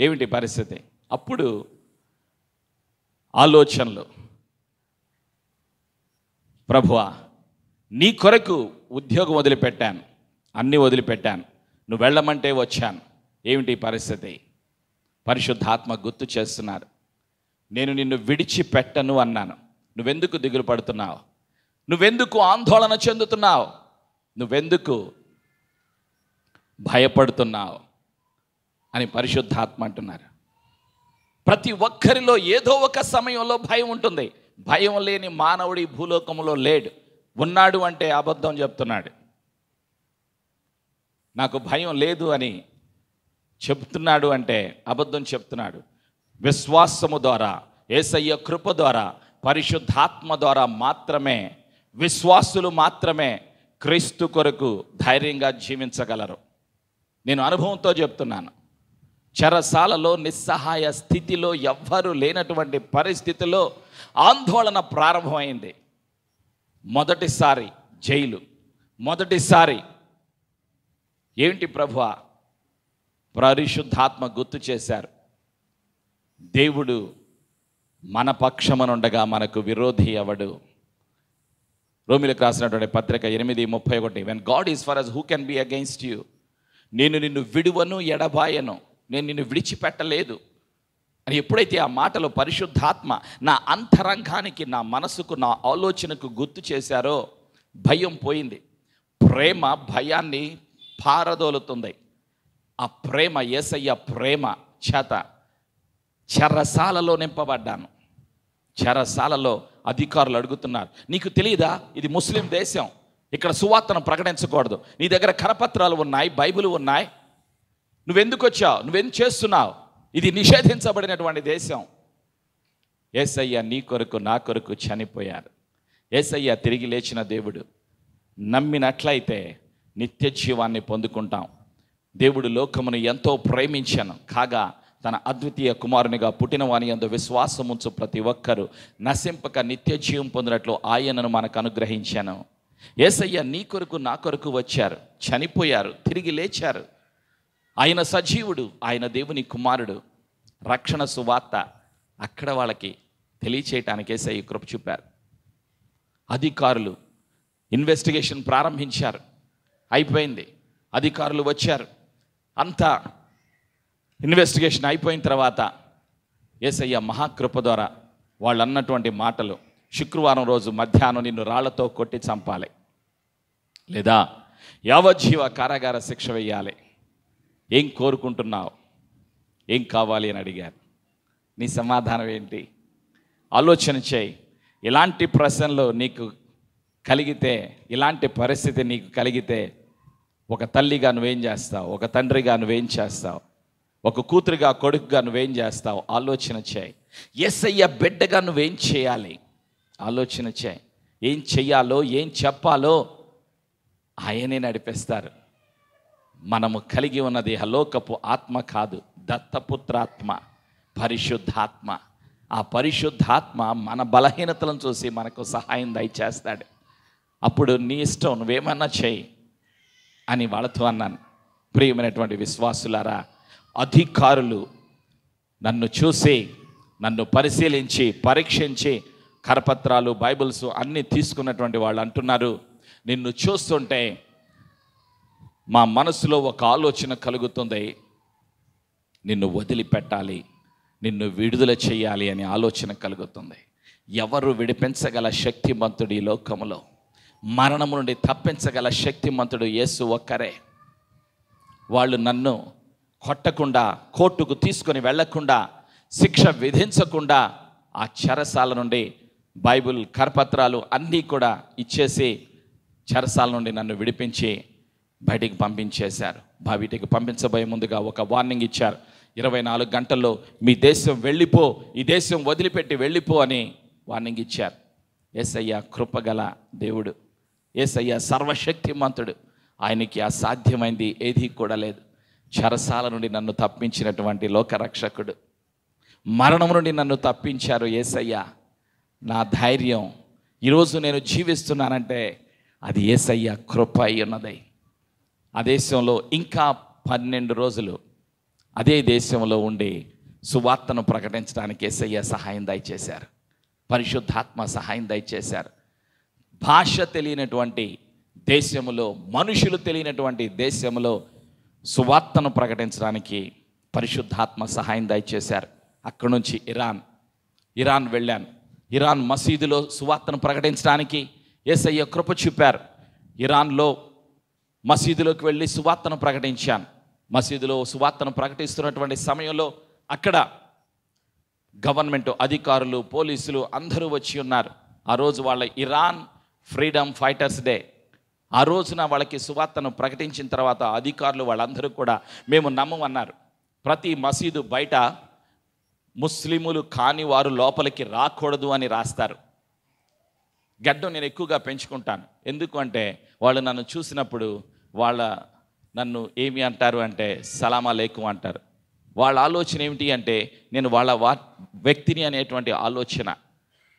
ఏమిటి పరిస్థితి? అప్పుడు ఆలోచనలు. ప్రభువా నీ కొరకు ఉద్యోగం వదిలిపెట్టాను. అన్నీ వదిలిపెట్టాను. నువ్వు వెళ్ళమంటే వచ్చాను. ఏమిటి పరిస్థితి? పరిశుద్ధాత్మ గుర్తు చేస్తున్నారు. నేను నిన్ను విడిచిపెట్టను అన్నాను. నువ్వెందుకు దిగులు పడుతున్నావు? నువ్వెందుకు ఆందోళన చెందుతున్నావు? నువ్వెందుకు భయపడుతున్నావు? అని పరిశుద్ధాత్మ అంటున్నారు. ప్రతి ఒక్కరిలో ఏదో ఒక సమయంలో భయం ఉంటుంది. భయం లేని మానవుడి భూలోకంలో లేడు. ఉన్నాడు అంటే అబద్ధం చెప్తున్నాడు. నాకు భయం లేదు అని చెప్తున్నాడు అంటే అబద్ధం చెప్తున్నాడు. విశ్వాసము ద్వారా ఏసయ్య కృప ద్వారా పరిశుద్ధాత్మ ద్వారా మాత్రమే విశ్వాసులు మాత్రమే క్రీస్తు కొరకు ధైర్యంగా జీవించగలరు. నేను అనుభవంతో చెప్తున్నాను. చెరసాలలో నిస్సహాయ స్థితిలో ఎవ్వరూ లేనటువంటి పరిస్థితిలో ఆందోళన ప్రారంభమైంది. మొదటిసారి జైలు. మొదటిసారి ఏంటి ప్రభు పరిశుద్ధాత్మ గుర్తు చేశారు. దేవుడు మన పక్షమనుండగా మనకు విరోధి ఎవడు? రోమిలకు రాసినటువంటి పత్రిక ఎనిమిది ముప్పై ఒకటి. When God is for us who can be against you నేను నిన్ను విడువను ఎడబాయను. నేను నిన్ను విడిచిపెట్టలేదు. అని ఎప్పుడైతే ఆ మాటలు పరిశుద్ధాత్మ నా అంతరంగానికి నా మనసుకు నా ఆలోచనకు గుర్తు చేశారో భయం పోయింది. ప్రేమ భయాన్ని పారదోలుతుంది. ఆ ప్రేమ ఏసయ్య ప్రేమ చేత చెరసాలలో నింపబడ్డాను. చెరసాలలో అధికారులు అడుగుతున్నారు నీకు తెలియదా ఇది ముస్లిం దేశం. ఇక్కడ సువార్తను ప్రకటించకూడదు. నీ దగ్గర కరపత్రాలు ఉన్నాయి బైబిల్ ఉన్నాయి. నువ్వెందుకు వచ్చావు? నువ్వెందుకు చేస్తున్నావు? ఇది నిషేధించబడినటువంటి దేశం. ఏసయ్య నీ కొరకు నా కొరకు చనిపోయారు. ఏసయ్య తిరిగి లేచిన దేవుడు. నమ్మినట్లయితే నిత్య జీవాన్ని పొందుకుంటాం. దేవుడు లోకమును ఎంతో ప్రేమించాను. కాగా తన అద్వితీయ కుమారునిగా పుట్టిన వాని ఎందు విశ్వాసముంచు ప్రతి ఒక్కరూ నశింపక నిత్య జీవం పొందినట్లు ఆయనను మనకు అనుగ్రహించాను. ఏసయ్య నీ కొరకు నా కొరకు వచ్చారు. చనిపోయారు. తిరిగి లేచారు. ఆయన సజీవుడు ఆయన దేవుని కుమారుడు. రక్షణ సువార్త అక్కడ వాళ్ళకి తెలియచేయటానికి ఏసయ్య కృప చూపారు. అధికారులు ఇన్వెస్టిగేషన్ ప్రారంభించారు. అయిపోయింది. అధికారులు వచ్చారు. అంతా ఇన్వెస్టిగేషన్ అయిపోయిన తర్వాత ఏసయ్య మహాకృప ద్వారా వాళ్ళు అన్నటువంటి మాటలు శుక్రవారం రోజు మధ్యాహ్నం నిన్ను రాళ్ళతో కొట్టి చంపాలి. లేదా యావజ్జీవ కారాగార శిక్ష వేయాలి. ఏం కోరుకుంటున్నావు? ఏం కావాలి అని అడిగారు. నీ సమాధానం ఏంటి? ఆలోచన చేయి. ఇలాంటి ప్రశ్నలు నీకు కలిగితే ఇలాంటి పరిస్థితి నీకు కలిగితే ఒక తల్లిగా నువ్వేం చేస్తావు? ఒక తండ్రిగా నువ్వేం చేస్తావు? ఒక కూతురుగా కొడుకుగా నువ్వేం చేస్తావు? ఆలోచన చేయి. అయ్య బిడ్డగా నువ్వేం చేయాలి? ఆలోచన చేయి. ఏం చెయ్యాలో ఏం చెప్పాలో ఆయనే నడిపిస్తారు. మనము కలిగి ఉన్నది హలోకపు ఆత్మ కాదు దత్తపుత్రాత్మ పరిశుద్ధాత్మ. ఆ పరిశుద్ధాత్మ మన బలహీనతలను చూసి మనకు సహాయం దయచేస్తాడు. అప్పుడు నీ ఇష్టం నువ్వేమన్నా చేయి అని వాళ్ళతో అన్నాను. ప్రియమైనటువంటి విశ్వాసులారా అధికారులు నన్ను చూసి నన్ను పరిశీలించి పరీక్షించి కరపత్రాలు బైబిల్స్ అన్నీ తీసుకున్నటువంటి వాళ్ళు అంటున్నారు. నిన్ను చూస్తుంటే మా మనసులో ఒక ఆలోచన కలుగుతుంది. నిన్ను వదిలిపెట్టాలి నిన్ను విడుదల చేయాలి అనే ఆలోచన కలుగుతుంది. ఎవరు విడిపించగల శక్తిమంతుడు ఈ లోకములో? మరణము నుండి తప్పించగల శక్తిమంతుడు యేసు ఒక్కరే. వాళ్ళు నన్ను కొట్టకుండా కోర్టుకు తీసుకొని వెళ్ళకుండా శిక్ష విధించకుండా ఆ చెరసాల నుండి బైబిల్ కరపత్రాలు అన్నీ కూడా ఇచ్చేసి చెరసాల నుండి నన్ను విడిపించి బయటికి పంపించేశారు. బయటికి పంపించబోయే ముందుగా ఒక వార్నింగ్ ఇచ్చారు. ఇరవై నాలుగు గంటల్లో మీ దేశం వెళ్ళిపో ఈ దేశం వదిలిపెట్టి వెళ్ళిపో అని వార్నింగ్ ఇచ్చారు. ఏసయ్య కృపగల దేవుడు. ఏసయ్య సర్వశక్తిమంతుడు. ఆయనకి అసాధ్యమైంది ఏదీ కూడా లేదు. చరసాల నుండి నన్ను తప్పించినటువంటి లోకరక్షకుడు. మరణం నుండి నన్ను తప్పించారు ఏసయ్య. నా ధైర్యం. ఈరోజు నేను జీవిస్తున్నానంటే అది ఏసయ్య కృప అయి ఉన్నది. ఆ దేశంలో ఇంకా పన్నెండు రోజులు అదే దేశంలో ఉండి సువార్తను ప్రకటించడానికి ఎస్ఐ సహాయం దయచేశారు. పరిశుద్ధాత్మ సహాయం దయచేశారు. భాష తెలియనటువంటి దేశంలో మనుషులు తెలియనటువంటి దేశంలో సువార్తను ప్రకటించడానికి పరిశుద్ధాత్మ సహాయం దయచేశారు. అక్కడి నుంచి ఇరాన్ ఇరాన్ వెళ్ళాను. ఇరాన్ మసీదులో సువార్తను ప్రకటించడానికి ఏసయ్య కృప చూపారు. ఇరాన్లో మసీదులోకి వెళ్ళి సువార్తను ప్రకటించాను. మసీదులో సువార్తను ప్రకటిస్తున్నటువంటి సమయంలో అక్కడ గవర్నమెంట్ అధికారులు పోలీసులు అందరూ వచ్చి ఉన్నారు. ఆ రోజు వాళ్ళ ఇరాన్ ఫ్రీడమ్ ఫైటర్స్ డే. ఆ రోజున వాళ్ళకి సువార్తను ప్రకటించిన తర్వాత అధికారులు వాళ్ళందరూ కూడా మేము నమ్మమన్నారు. ప్రతి మసీదు బయట ముస్లిములు కాని వారు లోపలికి రాకూడదు అని రాస్తారు. గడ్డం నేను ఎక్కువగా పెంచుకుంటాను. ఎందుకు అంటే వాళ్ళు నన్ను చూసినప్పుడు వాళ్ళ నన్ను ఏమి అంటారు అంటే సలామా లేకు అంటారు. వాళ్ళ ఆలోచన ఏమిటి అంటే నేను వాళ్ళ వా వ్యక్తిని అనేటువంటి ఆలోచన.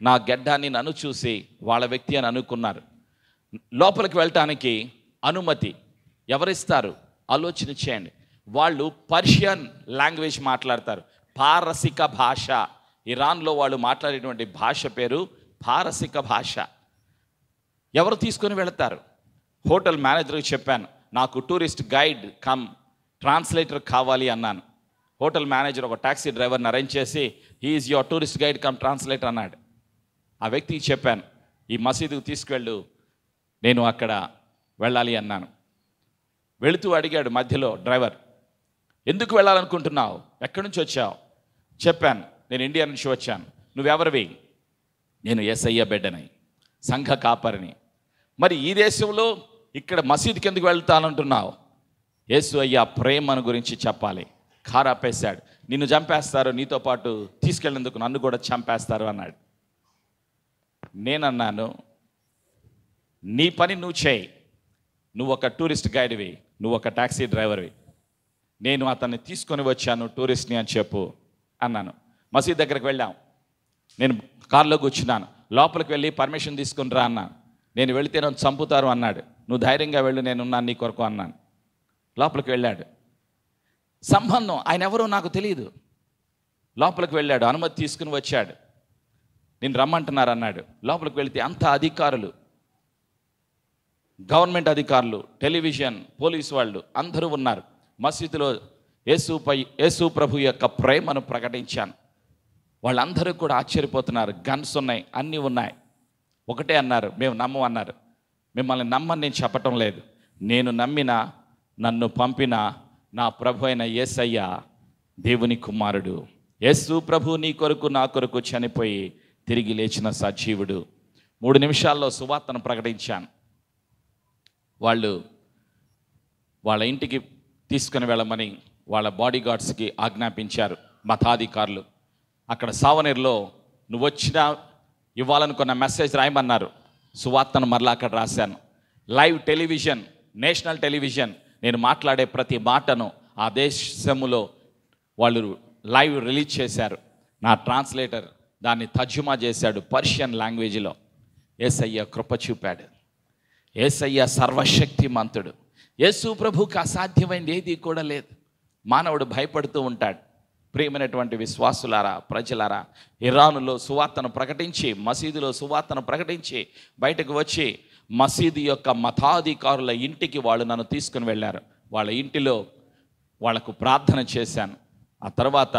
నా గడ్డాన్ని నన్ను చూసి వాళ్ళ వ్యక్తి అని అనుకున్నారు. లోపలికి వెళ్ళటానికి అనుమతి ఎవరిస్తారు? ఆలోచన చేయండి. వాళ్ళు పర్షియన్ లాంగ్వేజ్ మాట్లాడతారు. పారసిక భాష. ఇరాన్లో వాళ్ళు మాట్లాడేటువంటి భాష పేరు పారసిక భాష. ఎవరు తీసుకొని వెళతారు? హోటల్ మేనేజర్కి చెప్పాను నాకు టూరిస్ట్ గైడ్ కమ్ ట్రాన్స్లేటర్ కావాలి అన్నాను. హోటల్ మేనేజర్ ఒక ట్యాక్సీ డ్రైవర్ని అరేంజ్ చేసి is your tourist guide cum translator అన్నాడు. ఆ వ్యక్తికి చెప్పాను ఈ మసీదుకు తీసుకువెళ్ళు నేను అక్కడ వెళ్ళాలి అన్నాను. వెళుతూ అడిగాడు మధ్యలో డ్రైవర్ ఎందుకు వెళ్ళాలనుకుంటున్నావు? ఎక్కడి నుంచి వచ్చావు? చెప్పాను నేను ఇండియా నుంచి వచ్చాను. నువ్వెవరివి? నేను ఎస్ఐయ బిడ్డని సంఘ కాపరిని. మరి ఈ దేశంలో ఇక్కడ మసీదుకి ఎందుకు వెళ్తానంటున్నావు? యేసు అయ్యా ప్రేమను గురించి చెప్పాలి. కారాపేశాడు. నిన్ను చంపేస్తారు నీతో పాటు తీసుకెళ్ళేందుకు నన్ను కూడా చంపేస్తారు అన్నాడు. నేనన్నాను నీ పని నువ్వు చేయి. నువ్వు ఒక టూరిస్ట్ గైడ్వి నువ్వు ఒక టాక్సీ డ్రైవర్వి. నేను అతన్ని తీసుకొని వచ్చాను టూరిస్ట్ని అని చెప్పు అన్నాను. మసీద్ దగ్గరికి వెళ్ళాం. నేను కారులో కూర్చున్నాను లోపలికి వెళ్ళి పర్మిషన్ తీసుకుని రా అన్నాను నేను వెళితే నన్ను చంపుతారు అన్నాడు. నువ్వు ధైర్యంగా వెళ్ళు నేనున్నాను నీ కొరకు అన్నాను. లోపలికి వెళ్ళాడు. సంబంధం ఆయన ఎవరో నాకు తెలియదు లోపలికి వెళ్ళాడు అనుమతి తీసుకుని వచ్చాడు. నేను రమ్మంటున్నారు అన్నాడు. లోపలికి వెళితే అంత అధికారులు గవర్నమెంట్ అధికారులు టెలివిజన్ పోలీసు వాళ్ళు అందరూ ఉన్నారు. మసీదులో యేసుపై యేసు ప్రభు యొక్క ప్రేమను ప్రకటించాను. వాళ్ళందరూ కూడా ఆశ్చర్యపోతున్నారు. గన్స్ ఉన్నాయి అన్నీ ఉన్నాయి. ఒకటే అన్నారు మేము నమ్మం అన్నారు. మిమ్మల్ని నమ్మని నేను చెప్పటం లేదు. నేను నమ్మిన నన్ను పంపిన నా ప్రభు అయిన ఏసయ్య దేవుని కుమారుడు. యేసు ప్రభు నీ కొరకు నా కొరకు చనిపోయి తిరిగి లేచిన సజీవుడు. మూడు నిమిషాల్లో సువార్తను ప్రకటించాను. వాళ్ళు వాళ్ళ ఇంటికి తీసుకుని వెళ్ళమని వాళ్ళ బాడీ గార్డ్స్కి ఆజ్ఞాపించారు. మతాధికారులు. అక్కడ సావనీర్లో నువ్వు వచ్చినా ఇవ్వాలనుకున్న మెసేజ్ రాయమన్నారు. సువార్తను మరలా అక్కడ రాశాను. లైవ్ టెలివిజన్ నేషనల్ టెలివిజన్ నేను మాట్లాడే ప్రతి మాటను ఆ దేశములో వాళ్ళు లైవ్ రిలీజ్ చేశారు. నా ట్రాన్స్లేటర్ దాన్ని తర్జుమా చేశాడు పర్షియన్ లాంగ్వేజ్లో. ఏసయ్య కృప చూపాడు. ఏసయ్య సర్వశక్తిమంతుడు. యేసు ప్రభుకి అసాధ్యమైంది ఏది కూడా లేదు. మానవుడు భయపడుతూ ఉంటాడు. ప్రియమైనటువంటి విశ్వాసులారా ప్రజలారా ఇరానులో సువార్తను ప్రకటించి మసీదులో సువార్తను ప్రకటించి బయటకు వచ్చి మసీదు యొక్క మతాధికారుల ఇంటికి వాళ్ళు నన్ను తీసుకుని వెళ్ళారు. వాళ్ళ ఇంటిలో వాళ్ళకు ప్రార్థన చేశాను. ఆ తర్వాత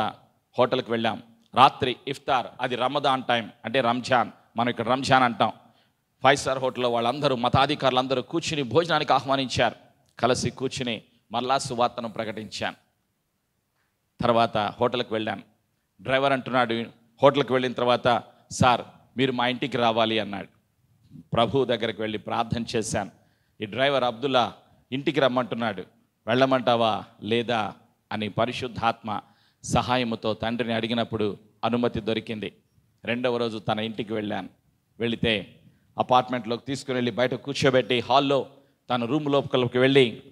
హోటల్కి వెళ్ళాం. రాత్రి ఇఫ్తార్ అది రమదాన్ టైం అంటే రంజాన్ మనం ఇక్కడ రంజాన్ అంటాం. ఫైవ్ స్టార్ హోటల్లో వాళ్ళందరూ మతాధికారులు అందరూ కూర్చుని భోజనానికి ఆహ్వానించారు. కలిసి కూర్చుని మరలా సువార్తను ప్రకటించాను. తర్వాత హోటల్కి వెళ్ళాను. డ్రైవర్ అంటున్నాడు హోటల్కి వెళ్ళిన తర్వాత సార్ మీరు మా ఇంటికి రావాలి అన్నాడు. ప్రభు దగ్గరికి వెళ్ళి ప్రార్థన చేశాను. ఈ డ్రైవర్ అబ్దుల్లా ఇంటికి రమ్మంటున్నాడు. వెళ్ళమంటావా? లేదా? అని పరిశుద్ధాత్మ సహాయముతో తండ్రిని అడిగినప్పుడు అనుమతి దొరికింది. రెండవ రోజు తన ఇంటికి వెళ్ళాను. వెళితే అపార్ట్మెంట్లోకి తీసుకుని వెళ్ళి బయట కూర్చోబెట్టి హాల్లో తన రూమ్ లోపలికి వెళ్ళి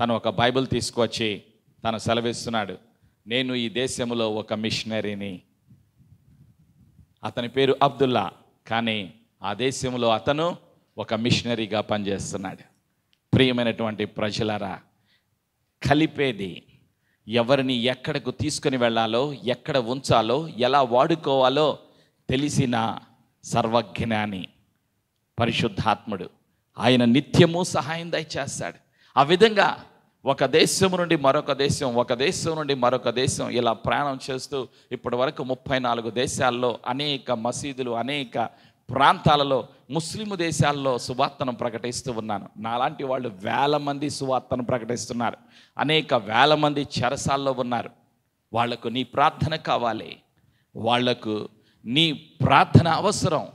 తను ఒక బైబిల్ తీసుకువచ్చి తను సెలవిస్తున్నాడు. నేను ఈ దేశంలో ఒక మిషనరీని. అతని పేరు అబ్దుల్లా కానీ ఆ దేశంలో అతను ఒక మిషనరీగా పనిచేస్తున్నాడు. ప్రియమైనటువంటి ప్రజలరా కలిపేది ఎవరిని ఎక్కడకు తీసుకుని వెళ్ళాలో ఎక్కడ ఉంచాలో ఎలా వాడుకోవాలో తెలిసిన సర్వజ్ఞాని పరిశుద్ధాత్ముడు. ఆయన నిత్యము సహాయం దయచేస్తాడు. ఆ విధంగా ఒక దేశం నుండి మరొక దేశం ఒక దేశం నుండి మరొక దేశం ఇలా ప్రయాణం చేస్తూ ఇప్పటి వరకు ముప్పై నాలుగు దేశాల్లో అనేక మసీదులు అనేక ప్రాంతాలలో ముస్లిం దేశాల్లో సువార్తను ప్రకటిస్తూ ఉన్నాను. నాలాంటి వాళ్ళు వేల మంది సువార్తను ప్రకటిస్తున్నారు. అనేక వేల మంది చెరసాల్లో ఉన్నారు. వాళ్ళకు నీ ప్రార్థన కావాలి. వాళ్ళకు నీ ప్రార్థన అవసరం.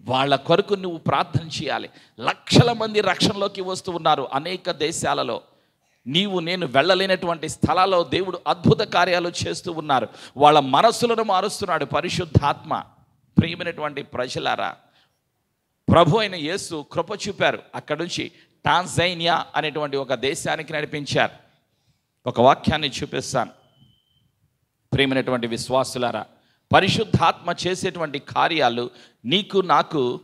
వాళ్ళ కొరకు నువ్వు ప్రార్థన చేయాలి. లక్షల మంది రక్షణలోకి వస్తూ ఉన్నారు అనేక దేశాలలో. నీవు నేను వెళ్ళలేనటువంటి స్థలాల్లో దేవుడు అద్భుత కార్యాలు చేస్తూ ఉన్నారు. వాళ్ళ మనస్సులను మారుస్తున్నాడు పరిశుద్ధాత్మ. ప్రియమైనటువంటి ప్రజలారా ప్రభు అయిన యేసు కృప చూపారు. అక్కడి నుంచి టాన్జైనియా అనేటువంటి ఒక దేశానికి నడిపించారు. ఒక వాక్యాన్ని చూపిస్తాను. ప్రియమైనటువంటి విశ్వాసులారా పరిశుద్ధాత్మ చేసేటువంటి కార్యాలు నీకు నాకు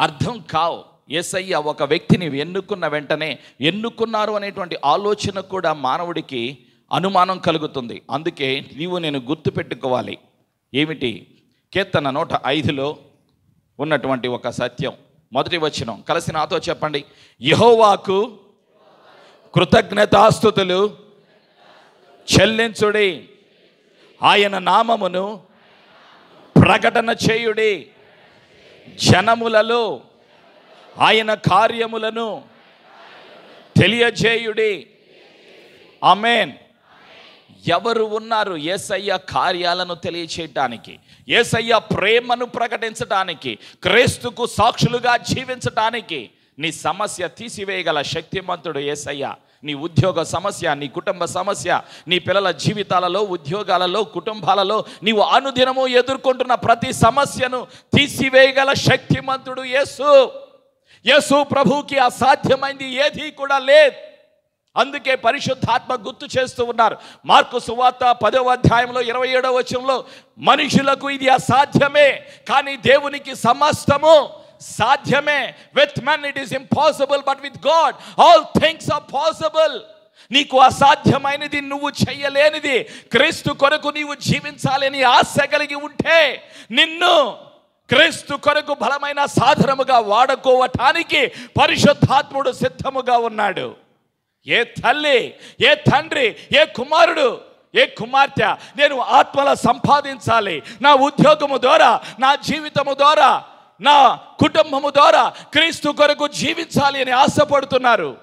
అర్థం కావు. ఏసయ్య ఒక వ్యక్తిని ఎన్నుకున్న వెంటనే ఎన్నుకున్నారు అనేటువంటి ఆలోచన కూడా మానవుడికి అనుమానం కలుగుతుంది. అందుకే నీవు నేను గుర్తుపెట్టుకోవాలి ఏమిటి? కీర్తన నూట ఐదులో ఉన్నటువంటి ఒక సత్యం. మొదటి వచనం. కలిసి నాతో చెప్పండి. యహోవాకు కృతజ్ఞతాస్థుతులు చెల్లించుడి. ఆయన నామమును ప్రకటన చేయుడి. జనములలో ఆయన కార్యములను తెలియజేయుడి. అమేన్ ఎవరు ఉన్నారు ఏసయ్య కార్యాలను తెలియచేయటానికి ఏసయ్య ప్రేమను ప్రకటించటానికి క్రీస్తుకు సాక్షులుగా జీవించటానికి నీ సమస్య తీసివేయగల శక్తిమంతుడు ఏసయ్య. నీ ఉద్యోగ సమస్య నీ కుటుంబ సమస్య నీ పిల్లల జీవితాలలో ఉద్యోగాలలో కుటుంబాలలో నీవు అనుదినము ఎదుర్కొంటున్న ప్రతి సమస్యను తీసివేయగల శక్తిమంతుడు యేసు. యేసు ప్రభుకి అసాధ్యమైంది ఏది కూడా లేదు. అందుకే పరిశుద్ధాత్మ గుర్తు చేస్తూ ఉన్నారు. మార్కు సువార్త పదవ అధ్యాయంలో ఇరవై ఏడవ వచనంలో మనుషులకు ఇది అసాధ్యమే కానీ దేవునికి సమస్తము సాధ్యమే. With men it is impossible but with God all things are possible నీకు అసాధ్యమైనది నువ్వు చెయ్యలేనిది క్రీస్తు కొరకు నీవు జీవించాలని ఆశ కలిగి ఉంటే నిన్ను క్రీస్తు కొరకు బలమైన సాధనముగా వాడుకోవటానికి పరిశుద్ధాత్ముడు సిద్ధముగా ఉన్నాడు. ఏ తల్లి ఏ తండ్రి ఏ కుమారుడు ఏ కుమార్తె నేను ఆత్మల సంపాదించాలి. నా ఉద్యోగము ద్వారా నా జీవితము ద్వారా నా కుటుంబము ద్వారా క్రీస్తు కొరకు జీవించాలి అని ఆశపడుతున్నారు.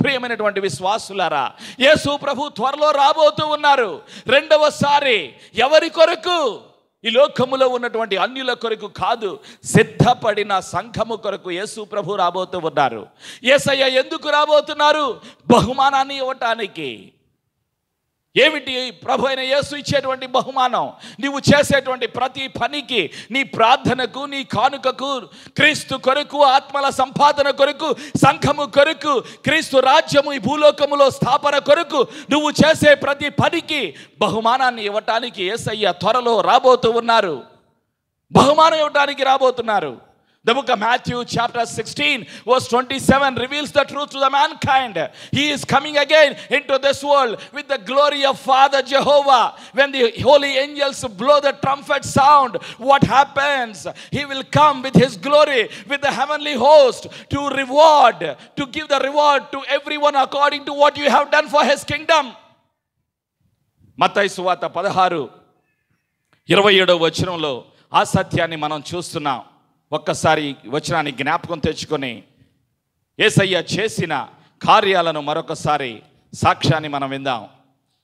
ప్రియమైనటువంటి విశ్వాసులారా యేసు ప్రభు త్వరలో రాబోతూ ఉన్నారు. రెండవసారి ఎవరి కొరకు? ఈ లోకములో ఉన్నటువంటి అన్యుల కొరకు కాదు సిద్ధపడిన సంఘము కొరకు యేసు ప్రభు రాబోతూ ఉన్నారు. ఏసయ్య ఎందుకు రాబోతున్నారు? బహుమానాన్ని ఇవ్వటానికి. ఏమిటి ప్రభు అయిన యేసు ఇచ్చేటువంటి బహుమానం? నీవు చేసేటువంటి ప్రతి పనికి నీ ప్రార్థనకు నీ కానుకకు క్రీస్తు కొరకు ఆత్మల సంపాదన కొరకు సంఘము కొరకు క్రీస్తు రాజ్యము ఈ భూలోకములో స్థాపన కొరకు నువ్వు చేసే ప్రతి పనికి బహుమానాన్ని ఇవ్వటానికి ఏసయ్య త్వరలో రాబోతూ ఉన్నారు. బహుమానం ఇవ్వటానికి రాబోతున్నారు. The book of Matthew, chapter 16, verse 27, reveals the truth to the mankind. He is coming again into this world with the glory of Father Jehovah. When the holy angels blow the trumpet sound, what happens? He will come with his glory, with the heavenly host, to reward, to give the reward to everyone according to what you have done for his kingdom. మత్తయి సువాత పదహారు ఇరవై ఏడవ వచనంలో ఆ సత్యాన్ని మనం చూస్తున్నాం ఒక్కసారి వచనాన్ని జ్ఞాపకం తెచ్చుకొని ఏసయ్య చేసిన కార్యాలను మరొకసారి సాక్ష్యాన్ని మనం విందాం.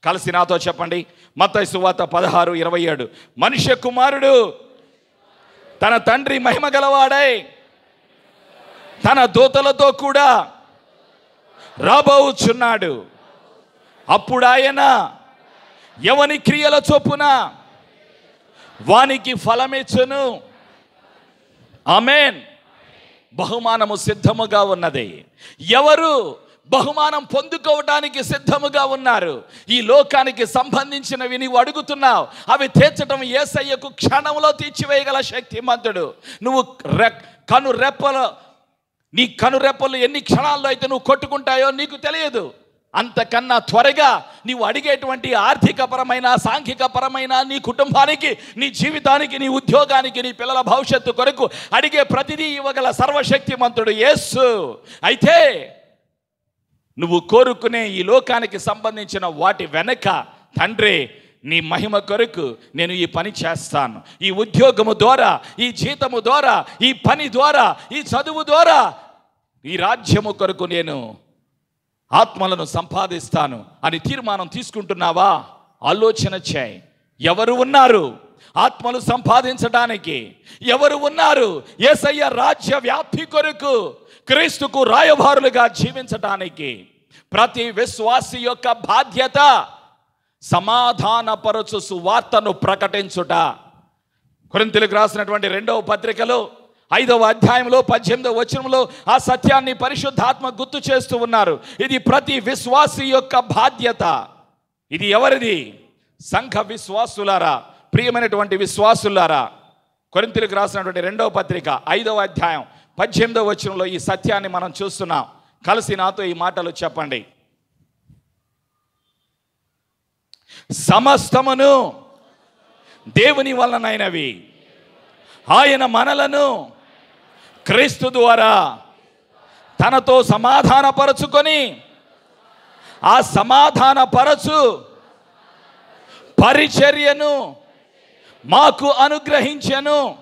కలిసి నాతో చెప్పండి. మత్తయి సువాత పదహారు ఇరవై ఏడు. మనుష్య కుమారుడు తన తండ్రి మహిమ గలవాడై తన దూతలతో కూడా రాబోచున్నాడు. అప్పుడు ఆయన ఎవని క్రియల చొప్పున వానికి ఫలమిచ్చును? ఆమెన్. బహుమానము సిద్ధముగా ఉన్నది. ఎవరు బహుమానం పొందుకోవడానికి సిద్ధముగా ఉన్నారు? ఈ లోకానికి సంబంధించినవి నీవు అడుగుతున్నావు. అవి తీర్చడం ఏసయ్యకు క్షణంలో తీర్చివేయగల శక్తిమంతుడు. నువ్వు రె కను రెప్పలు నీ కను రెప్పలు ఎన్ని క్షణాల్లో అయితే నువ్వు కొట్టుకుంటాయో నీకు తెలియదు. అంతకన్నా త్వరగా నీవు అడిగేటువంటి ఆర్థికపరమైన సాంఘికపరమైన నీ కుటుంబానికి నీ జీవితానికి నీ ఉద్యోగానికి నీ పిల్లల భవిష్యత్తు కొరకు అడిగే ప్రతిదీ ఇవ్వగల సర్వశక్తిమంతుడు యేసు. అయితే నువ్వు కోరుకునే ఈ లోకానికి సంబంధించిన వాటి వెనక తండ్రి నీ మహిమ కొరకు నేను ఈ పని చేస్తాను. ఈ ఉద్యోగము ద్వారా ఈ జీతము ద్వారా ఈ పని ద్వారా ఈ చదువు ద్వారా ఈ రాజ్యము కొరకు నేను ఆత్మలను సంపాదిస్తాను అని తీర్మానం తీసుకుంటున్నావా? ఆలోచన చేయి. ఎవరు ఉన్నారు? ఆత్మలు సంపాదించడానికి ఎవరు ఉన్నారు? ఏసయ్య రాజ్య వ్యాప్తి కొరకు క్రీస్తుకు రాయభారులుగా జీవించటానికి. ప్రతి విశ్వాసి యొక్క బాధ్యత సమాధానపరచు సువార్తను ప్రకటించుట. కొరింతలకు రాసినటువంటి రెండవ పత్రికలో ఐదవ అధ్యాయంలో పద్దెనిమిదవ వచనంలో ఆ సత్యాన్ని పరిశుద్ధాత్మ గుర్తు చేస్తూ ఉన్నారు. ఇది ప్రతి విశ్వాసి యొక్క బాధ్యత. ఇది ఎవరిది? సంఘ విశ్వాసులారా ప్రియమైనటువంటి విశ్వాసులారా. కొరింతలకు రాసినటువంటి రెండవ పత్రిక ఐదవ అధ్యాయం పద్దెనిమిదవ వచనంలో ఈ సత్యాన్ని మనం చూస్తున్నాం. కలిసి నాతో ఈ మాటలు చెప్పండి. సమస్తమును దేవుని వలనైనవి. ఆయన మనలను క్రీస్తు ద్వారా తనతో సమాధానపరచుకొని ఆ సమాధానపరచు పరిచర్యను మాకు అనుగ్రహించెను.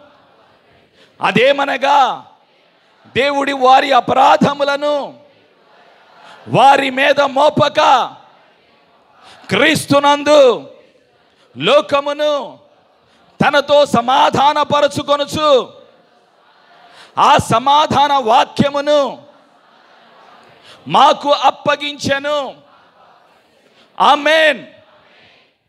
అదేమనగా దేవుడి వారి అపరాధములను వారి మీద మోపక క్రీస్తునందు లోకమును తనతో సమాధానపరచుకొనుచు ఆ సమాధాన వాక్యమును మాకు అప్పగించెను. ఆమెన్.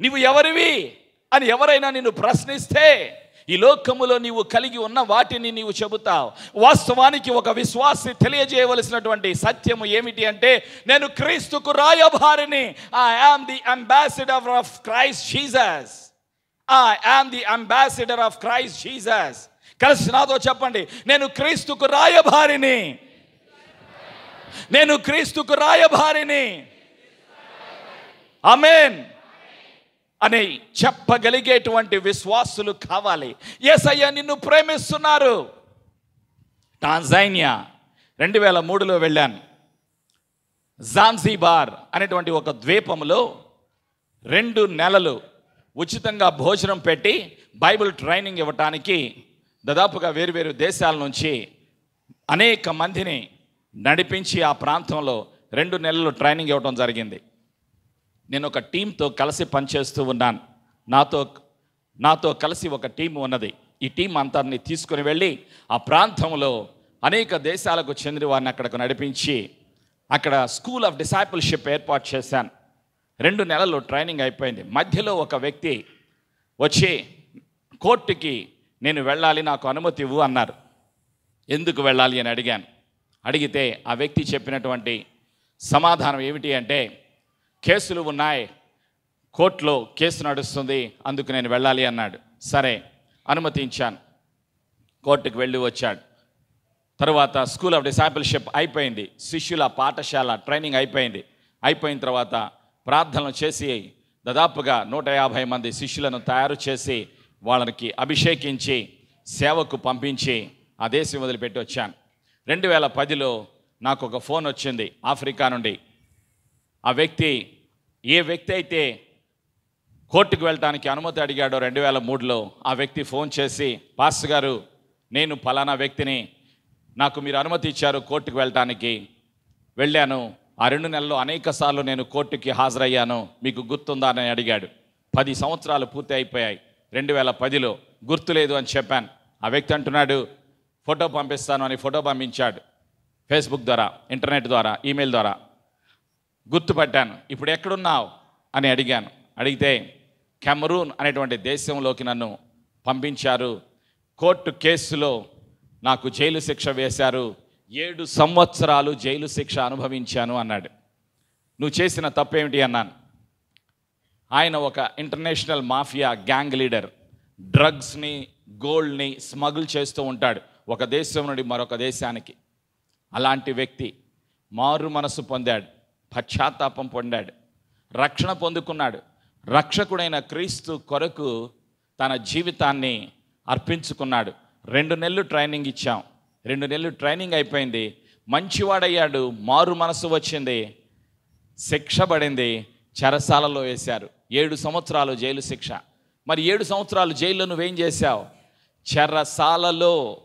నీవు ఎవరివి అని ఎవరైనా నిన్ను ప్రశ్నిస్తే ఈ లోకములో నీవు కలిగి ఉన్న వాటిని నీవు చెబుతావు. వాస్తవానికి ఒక విశ్వాసి తెలియజేయవలసినటువంటి సత్యము ఏమిటి అంటే నేను క్రీస్తుకు రాయభారిని I am the ambassador of Christ Jesus I am the ambassador of Christ Jesus కలిసి నాతో చెప్పండి నేను క్రీస్తుకు రాయభారిని నేను క్రీస్తుకు రాయభారిని అమేన్ అని చెప్పగలిగేటువంటి విశ్వాసులు కావాలి. ఏసయ్య నిన్ను ప్రేమిస్తున్నారు. టాన్జైనియా రెండు వేల మూడులో వెళ్ళాను. జాన్సీబార్ అనేటువంటి ఒక ద్వీపంలో రెండు నెలలు ఉచితంగా భోజనం పెట్టి బైబిల్ ట్రైనింగ్ ఇవ్వటానికి దాదాపుగా వేరువేరు దేశాల నుంచి అనేక మందిని నడిపించి ఆ ప్రాంతంలో రెండు నెలలు ట్రైనింగ్ ఇవ్వడం జరిగింది. నేను ఒక టీంతో కలిసి పనిచేస్తూ ఉన్నాను. నాతో నాతో కలిసి ఒక టీం ఉన్నది. ఈ టీం అంతని తీసుకుని వెళ్ళి ఆ ప్రాంతంలో అనేక దేశాలకు చెందిన వారిని అక్కడకు నడిపించి అక్కడ స్కూల్ ఆఫ్ డిసైపుల్షిప్ ఏర్పాటు చేశాను. రెండు నెలలు ట్రైనింగ్ అయిపోయింది. మధ్యలో ఒక వ్యక్తి వచ్చి కోర్టుకి నేను వెళ్ళాలి నాకు అనుమతి ఇవ్వు అన్నారు. ఎందుకు వెళ్ళాలి అని అడిగాను. అడిగితే ఆ వ్యక్తి చెప్పినటువంటి సమాధానం ఏమిటి అంటే కేసులు ఉన్నాయి కోర్టులో కేసు నడుస్తుంది అందుకు నేను వెళ్ళాలి అన్నాడు. సరే అనుమతించాను. కోర్టుకు వెళ్ళి వచ్చాడు. తర్వాత స్కూల్ ఆఫ్ డిసైపుల్షిప్ అయిపోయింది. శిష్యుల పాఠశాల ట్రైనింగ్ అయిపోయింది. అయిపోయిన తర్వాత ప్రార్థనలు చేసి దాదాపుగా నూట యాభై మంది శిష్యులను తయారు చేసి వాళ్ళకి అభిషేకించి సేవకు పంపించి ఆ దేశం వదిలిపెట్టి వచ్చాను. రెండు వేల పదిలో నాకు ఒక ఫోన్ వచ్చింది ఆఫ్రికా నుండి. ఆ వ్యక్తి ఏ వ్యక్తి అయితే కోర్టుకు వెళ్ళటానికి అనుమతి అడిగాడో రెండు వేల మూడులో ఆ వ్యక్తి ఫోన్ చేసి పాస్ గారు నేను ఫలానా వ్యక్తిని నాకు మీరు అనుమతి ఇచ్చారు కోర్టుకు వెళ్ళటానికి. వెళ్ళాను. ఆ రెండు నెలల్లో అనేక సార్లు నేను కోర్టుకి హాజరయ్యాను. మీకు గుర్తుందా? అని అడిగాడు. పది సంవత్సరాలు పూర్తి అయిపోయాయి. రెండు వేల పదిలో గుర్తులేదు అని చెప్పాను. ఆ వ్యక్తి అంటున్నాడు ఫోటో పంపిస్తాను అని ఫోటో పంపించాడు. ఫేస్బుక్ ద్వారా ఇంటర్నెట్ ద్వారా ఈమెయిల్ ద్వారా గుర్తుపట్టాను. ఇప్పుడు ఎక్కడున్నావు? అని అడిగాను. అడిగితే కెమరూన్ అనేటువంటి దేశంలోకి నన్ను పంపించారు. కోర్టు కేసులో నాకు జైలు శిక్ష వేశారు. ఏడు సంవత్సరాలు జైలు శిక్ష అనుభవించాను అన్నాడు. నువ్వు చేసిన తప్పేమిటి? అన్నాను. ఆయన ఒక ఇంటర్నేషనల్ మాఫియా గ్యాంగ్ లీడర్ డ్రగ్స్ని గోల్డ్ని స్మగుల్ చేస్తూ ఉంటాడు ఒక దేశం నుండి మరొక దేశానికి. అలాంటి వ్యక్తి మారు మనసు పొందాడు పశ్చాత్తాపం పొందాడు రక్షణ పొందుకున్నాడు. రక్షకుడైన క్రీస్తు కొరకు తన జీవితాన్ని అర్పించుకున్నాడు. రెండు నెలలు ట్రైనింగ్ ఇచ్చాం. రెండు నెలలు ట్రైనింగ్ అయిపోయింది. మంచివాడయ్యాడు మారు మనసు వచ్చింది శిక్ష పడింది చెరసాలలో వేశారు. ఏడు సంవత్సరాలు జైలు శిక్ష. మరి ఏడు సంవత్సరాలు జైల్లో నువ్వేం చేశావు? చెర్రసాలలో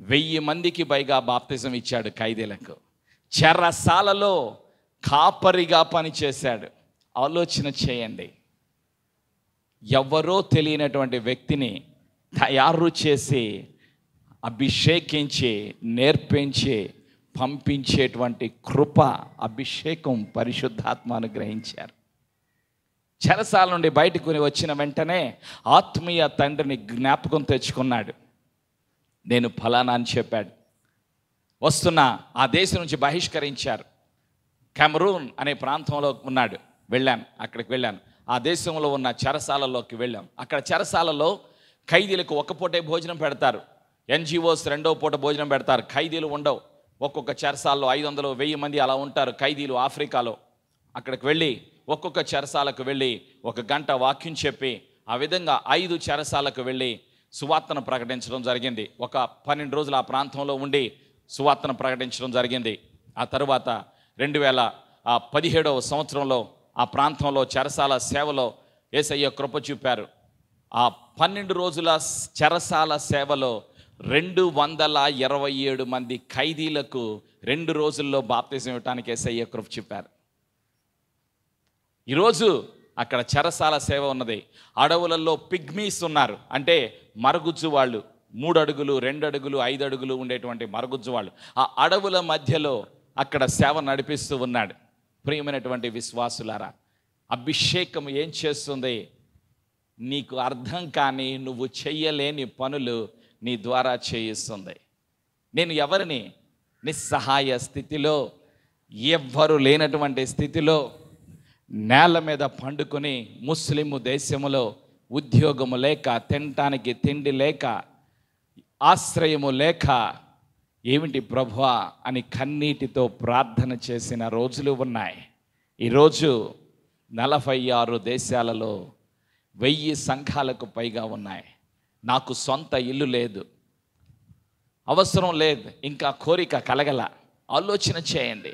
వెయ్యి మందికి పైగా బాప్తిజం ఇచ్చాడు ఖైదీలకు. చెర్రసాలలో కాపరిగా పనిచేశాడు ఆలోచన చేయండి. ఎవరో తెలియనటువంటి వ్యక్తిని తయారు చేసి అభిషేకించి నేర్పించి పంపించేటువంటి కృప అభిషేకం పరిశుద్ధాత్మ అనుగ్రహించారు. చెరసాల నుండి బయటకు వచ్చిన వెంటనే ఆత్మీయ తండ్రిని జ్ఞాపకం తెచ్చుకున్నాడు. నేను ఫలానా అని చెప్పాడు. వస్తున్న ఆ దేశం నుంచి బహిష్కరించారు. కెమరూన్ అనే ప్రాంతంలో ఉన్నాడు. వెళ్ళాను అక్కడికి వెళ్ళాను. ఆ దేశంలో ఉన్న చెరసాలలోకి వెళ్ళాం. అక్కడ చెరసాలలో ఖైదీలకు ఒక్క పూటే భోజనం పెడతారు. ఎన్జిఓస్ రెండో పూట భోజనం పెడతారు. ఖైదీలు ఉండవు. ఒక్కొక్క చెరసాల్లో ఐదు వందలు వెయ్యి మంది అలా ఉంటారు ఖైదీలు ఆఫ్రికాలో. అక్కడికి వెళ్ళి ఒక్కొక్క చెరసాలకు వెళ్ళి ఒక గంట వాక్యం చెప్పి ఆ విధంగా ఐదు చెరసాలకు వెళ్ళి సువార్తను ప్రకటించడం జరిగింది. ఒక పన్నెండు రోజులు ఆ ప్రాంతంలో ఉండి సువార్తను ప్రకటించడం జరిగింది. ఆ తరువాత రెండు వేల ఆ పదిహేడవ సంవత్సరంలో ఆ ప్రాంతంలో చెరసాల సేవలో ఏసయ్య కృప చూపారు. ఆ పన్నెండు రోజుల చెరసాల సేవలో రెండు వందల ఇరవై ఏడు మంది ఖైదీలకు రెండు రోజుల్లో బాప్తిజం ఇవ్వటానికి ఏసయ్య కృప చూపారు. ఈరోజు అక్కడ చెరసాల సేవ ఉన్నది. అడవులలో పిగ్మీస్ ఉన్నారు. అంటే మరుగుజ్జు వాళ్ళు. మూడు అడుగులు రెండు అడుగులు ఐదు అడుగులు ఉండేటువంటి మరుగుజ్జు వాళ్ళు. ఆ అడవుల మధ్యలో అక్కడ సేవ నడిపిస్తూ ఉన్నాడు. ప్రియమైనటువంటి విశ్వాసులారా అభిషేకం ఏం చేస్తుంది? నీకు అర్థం కాని నువ్వు చెయ్యలేని పనులు నీ ద్వారా చేయిస్తుంది. నేను ఎవరిని? నిస్సహాయ స్థితిలో ఎవ్వరు లేనటువంటి స్థితిలో నేల మీద పండుకొని ముస్లిము దేశములో ఉద్యోగము లేక తినటానికి తిండి లేక ఆశ్రయము లేక ఏమిటి ప్రభువా అని కన్నీటితో ప్రార్థన చేసిన రోజులు ఉన్నాయి. ఈరోజు నలభై ఆరు దేశాలలో వెయ్యి సంఘాలకు పైగా ఉన్నాయి. నాకు సొంత ఇల్లు లేదు. అవసరం లేదు. ఇంకా కోరిక కలగల. ఆలోచన చేయండి.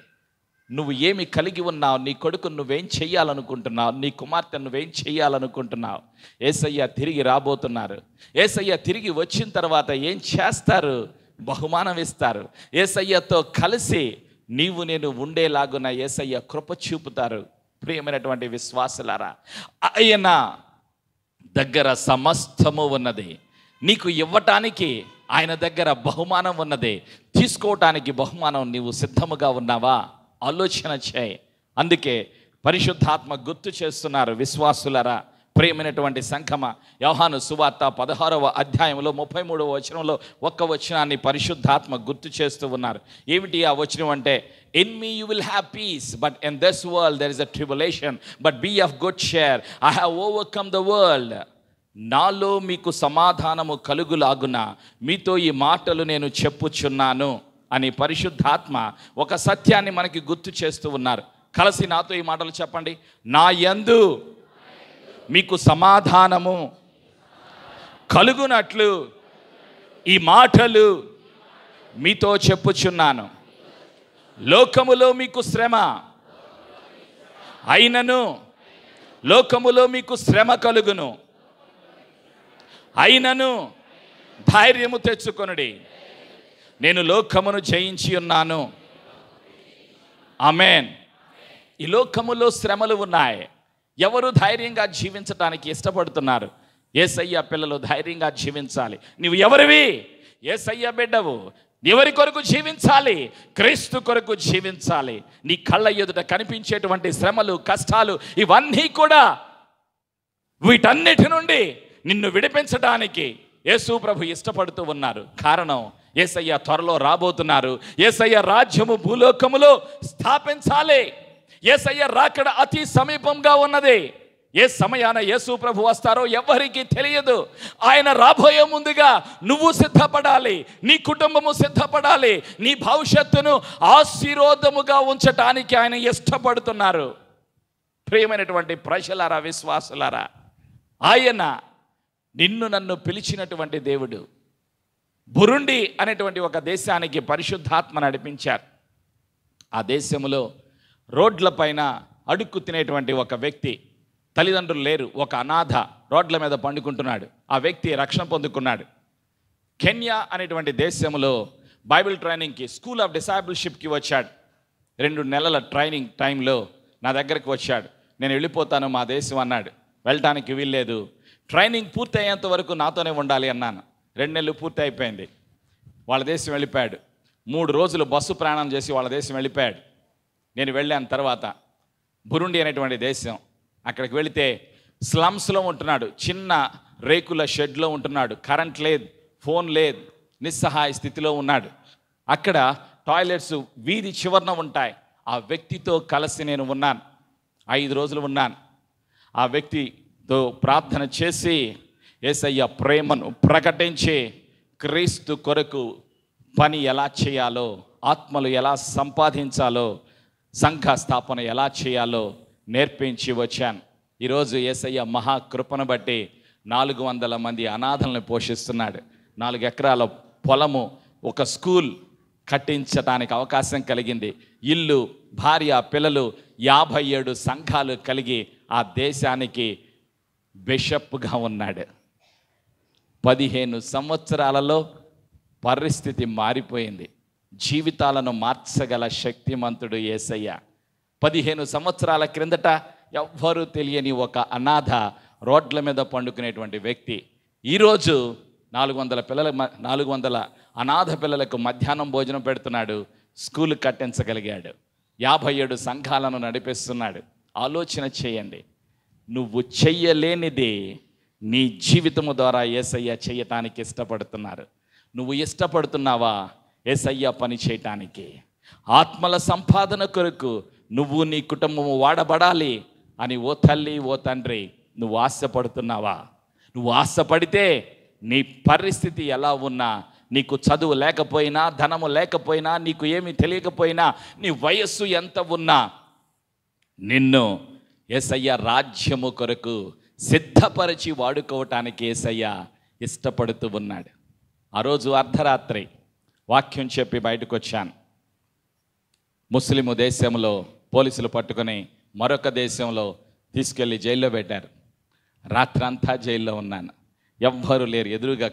నువ్వు ఏమి కలిగి ఉన్నావు? నీ కొడుకు నువ్వేం చెయ్యాలనుకుంటున్నావు? నీ కుమార్తె నువ్వేం చెయ్యాలనుకుంటున్నావు? ఏసయ్య తిరిగి రాబోతున్నారు. ఏసయ్య తిరిగి వచ్చిన తర్వాత ఏం చేస్తారు? బహుమానం ఇస్తారు. ఏసయ్యతో కలిసి నీవు నేను ఉండేలాగున ఏసయ్య కృప చూపుతారు. ప్రియమైనటువంటి విశ్వాసులారా ఆయన దగ్గర సమస్తము ఉన్నది. నీకు ఇవ్వటానికి ఆయన దగ్గర బహుమానం ఉన్నది. తీసుకోవటానికి బహుమానం నీవు సిద్ధముగా ఉన్నావా? ఆలోచన చేయి. అందుకే పరిశుద్ధాత్మ గుర్తు చేస్తున్నారు విశ్వాసులరా. ప్రియమైనటువంటి సంఘమ యోహాను సువార్త పదహారవ అధ్యాయంలో ముప్పై మూడవ వచనంలో ఒక్క వచనాన్ని పరిశుద్ధాత్మ గుర్తు చేస్తూ ఉన్నారు. ఏమిటి ఆ వచనం అంటే in me you will have peace but in this world there is a tribulation but be of good cheer I have overcome the world నాలో మీకు సమాధానము కలుగులాగున. మీతో ఈ మాటలు నేను చెప్పుచున్నాను. అని పరిశుద్ధాత్మ ఒక సత్యాన్ని మనకి గుర్తు చేస్తూ ఉన్నారు. కలిసి నాతో ఈ మాటలు చెప్పండి. నా యందు మీకు సమాధానము కలుగునట్లు ఈ మాటలు మీతో చెప్పుచున్నాను. లోకములో మీకు శ్రమ అయినను లోకములో మీకు శ్రమ కలుగును. అయినను ధైర్యము తెచ్చుకొనుడి. నేను లోకమును జయించి ఉన్నాను. అమెన్ ఈ లోకములో శ్రమలు ఉన్నాయి. ఎవరు ధైర్యంగా జీవించడానికి ఇష్టపడుతున్నారు? ఏసయ్య పిల్లలు ధైర్యంగా జీవించాలి. నువ్వు ఎవరివి? ఏసయ్య బిడ్డవు. ఎవరి కొరకు జీవించాలి? క్రీస్తు కొరకు జీవించాలి. నీ కళ్ళ ఎదుట కనిపించేటువంటి శ్రమలు కష్టాలు ఇవన్నీ కూడా వీటన్నిటి నుండి నిన్ను విడిపించడానికి యేసు ప్రభు ఇష్టపడుతూ ఉన్నారు. కారణం ఏసయ్య త్వరలో రాబోతున్నారు. ఏసయ్య రాజ్యము భూలోకములో స్థాపించాలి. ఏసయ్య రాకడ అతి సమీపంగా ఉన్నది. ఏ సమయాన యేసు ప్రభు వస్తారో ఎవరికి తెలియదు. ఆయన రాబోయే ముందుగా నువ్వు సిద్ధపడాలి. నీ కుటుంబము సిద్ధపడాలి. నీ భవిష్యత్తును ఆశీర్వాదముగా ఉంచటానికి ఆయన ఇష్టపడుతున్నారు. ప్రియమైనటువంటి ప్రజలారా విశ్వాసులారా ఆయన నిన్ను నన్ను పిలిచినటువంటి దేవుడు. బురుండి అనేటువంటి ఒక దేశానికి పరిశుద్ధాత్మ నడిపించారు. ఆ దేశంలో రోడ్లపైన అడుక్కు తినేటువంటి ఒక వ్యక్తి తల్లిదండ్రులు లేరు ఒక అనాథ రోడ్ల మీద పండుకుంటున్నాడు. ఆ వ్యక్తి రక్షణ పొందుకున్నాడు. కెన్యా అనేటువంటి దేశంలో బైబిల్ ట్రైనింగ్కి స్కూల్ ఆఫ్ డిసాబుల్షిప్కి వచ్చాడు. రెండు నెలల ట్రైనింగ్ టైంలో నా దగ్గరికి వచ్చాడు. నేను వెళ్ళిపోతాను మా దేశం అన్నాడు. వెళ్ళటానికి వీల్లేదు. ట్రైనింగ్ పూర్తి అయ్యేంత వరకు నాతోనే ఉండాలి అన్నాను. రెండు నెలలు పూర్తి అయిపోయింది. వాళ్ళ దేశం వెళ్ళిపోయాడు. మూడు రోజులు బస్సు ప్రయాణం చేసి వాళ్ళ దేశం వెళ్ళిపోయాడు. నేను వెళ్ళాను తర్వాత. బురుండి అనేటువంటి దేశం. అక్కడికి వెళితే స్లమ్స్లో ఉంటున్నాడు. చిన్న రేకుల షెడ్లో ఉంటున్నాడు. కరెంట్ లేదు ఫోన్ లేదు నిస్సహాయ స్థితిలో ఉన్నాడు. అక్కడ టాయిలెట్స్ వీధి చివరన ఉంటాయి. ఆ వ్యక్తితో కలిసి నేను ఉన్నాను. ఐదు రోజులు ఉన్నాను. ఆ వ్యక్తితో ప్రార్థన చేసి ఏసయ్య ప్రేమను ప్రకటించి క్రీస్తు కొరకు పని ఎలా చేయాలో ఆత్మలు ఎలా సంపాదించాలో సంఘ స్థాపన ఎలా చేయాలో నేర్పించి వచ్చాను. ఈరోజు ఏసయ్య మహాకృపను బట్టి నాలుగు వందల మంది అనాథలను పోషిస్తున్నాడు. నాలుగు ఎకరాల పొలము ఒక స్కూల్ కట్టించడానికి అవకాశం కలిగింది. ఇల్లు భార్య పిల్లలు యాభై ఏడు సంఘాలు కలిగి ఆ దేశానికి బిషప్గా ఉన్నాడు. పదిహేను సంవత్సరాలలో పరిస్థితి మారిపోయింది. జీవితాలను మార్చగల శక్తిమంతుడు ఏసయ్య. పదిహేను సంవత్సరాల క్రిందట ఎవ్వరూ తెలియని ఒక అనాథ రోడ్ల మీద పండుకునేటువంటి వ్యక్తి. ఈరోజు నాలుగు వందల పిల్లల మ- నాలుగు వందల అనాథ పిల్లలకు మధ్యాహ్నం భోజనం పెడుతున్నాడు. స్కూల్ కట్టించగలిగాడు. యాభై ఏడు సంఘాలను నడిపిస్తున్నాడు. ఆలోచన చేయండి. నువ్వు చెయ్యలేనిది నీ జీవితము ద్వారా ఏసయ్య చేయటానికి ఇష్టపడుతున్నారు. నువ్వు ఇష్టపడుతున్నావా? ఏసయ్య పని చేయటానికి. ఆత్మల సంపాదన కొరకు నువ్వు నీ కుటుంబము వాడబడాలి అని ఓ తల్లి ఓ తండ్రి నువ్వు ఆశపడుతున్నావా? నువ్వు ఆశపడితే నీ పరిస్థితి ఎలా ఉన్నా నీకు చదువు లేకపోయినా ధనము లేకపోయినా నీకు ఏమీ తెలియకపోయినా నీ వయస్సు ఎంత ఉన్నా నిన్ను ఏసయ్య రాజ్యము కొరకు సిద్ధపరిచి వాడుకోవటానికి ఏసయ్య ఇష్టపడుతూ ఉన్నాడు. ఆ రోజు అర్ధరాత్రి వాక్యం చెప్పి బయటకు వచ్చాను ముస్లిము దేశంలో పోలీసులు పట్టుకొని మరొక దేశంలో తీసుకెళ్ళి జైల్లో పెట్టారు. రాత్రంతా జైల్లో ఉన్నాను. ఎవ్వరు లేరు ఎదురుగా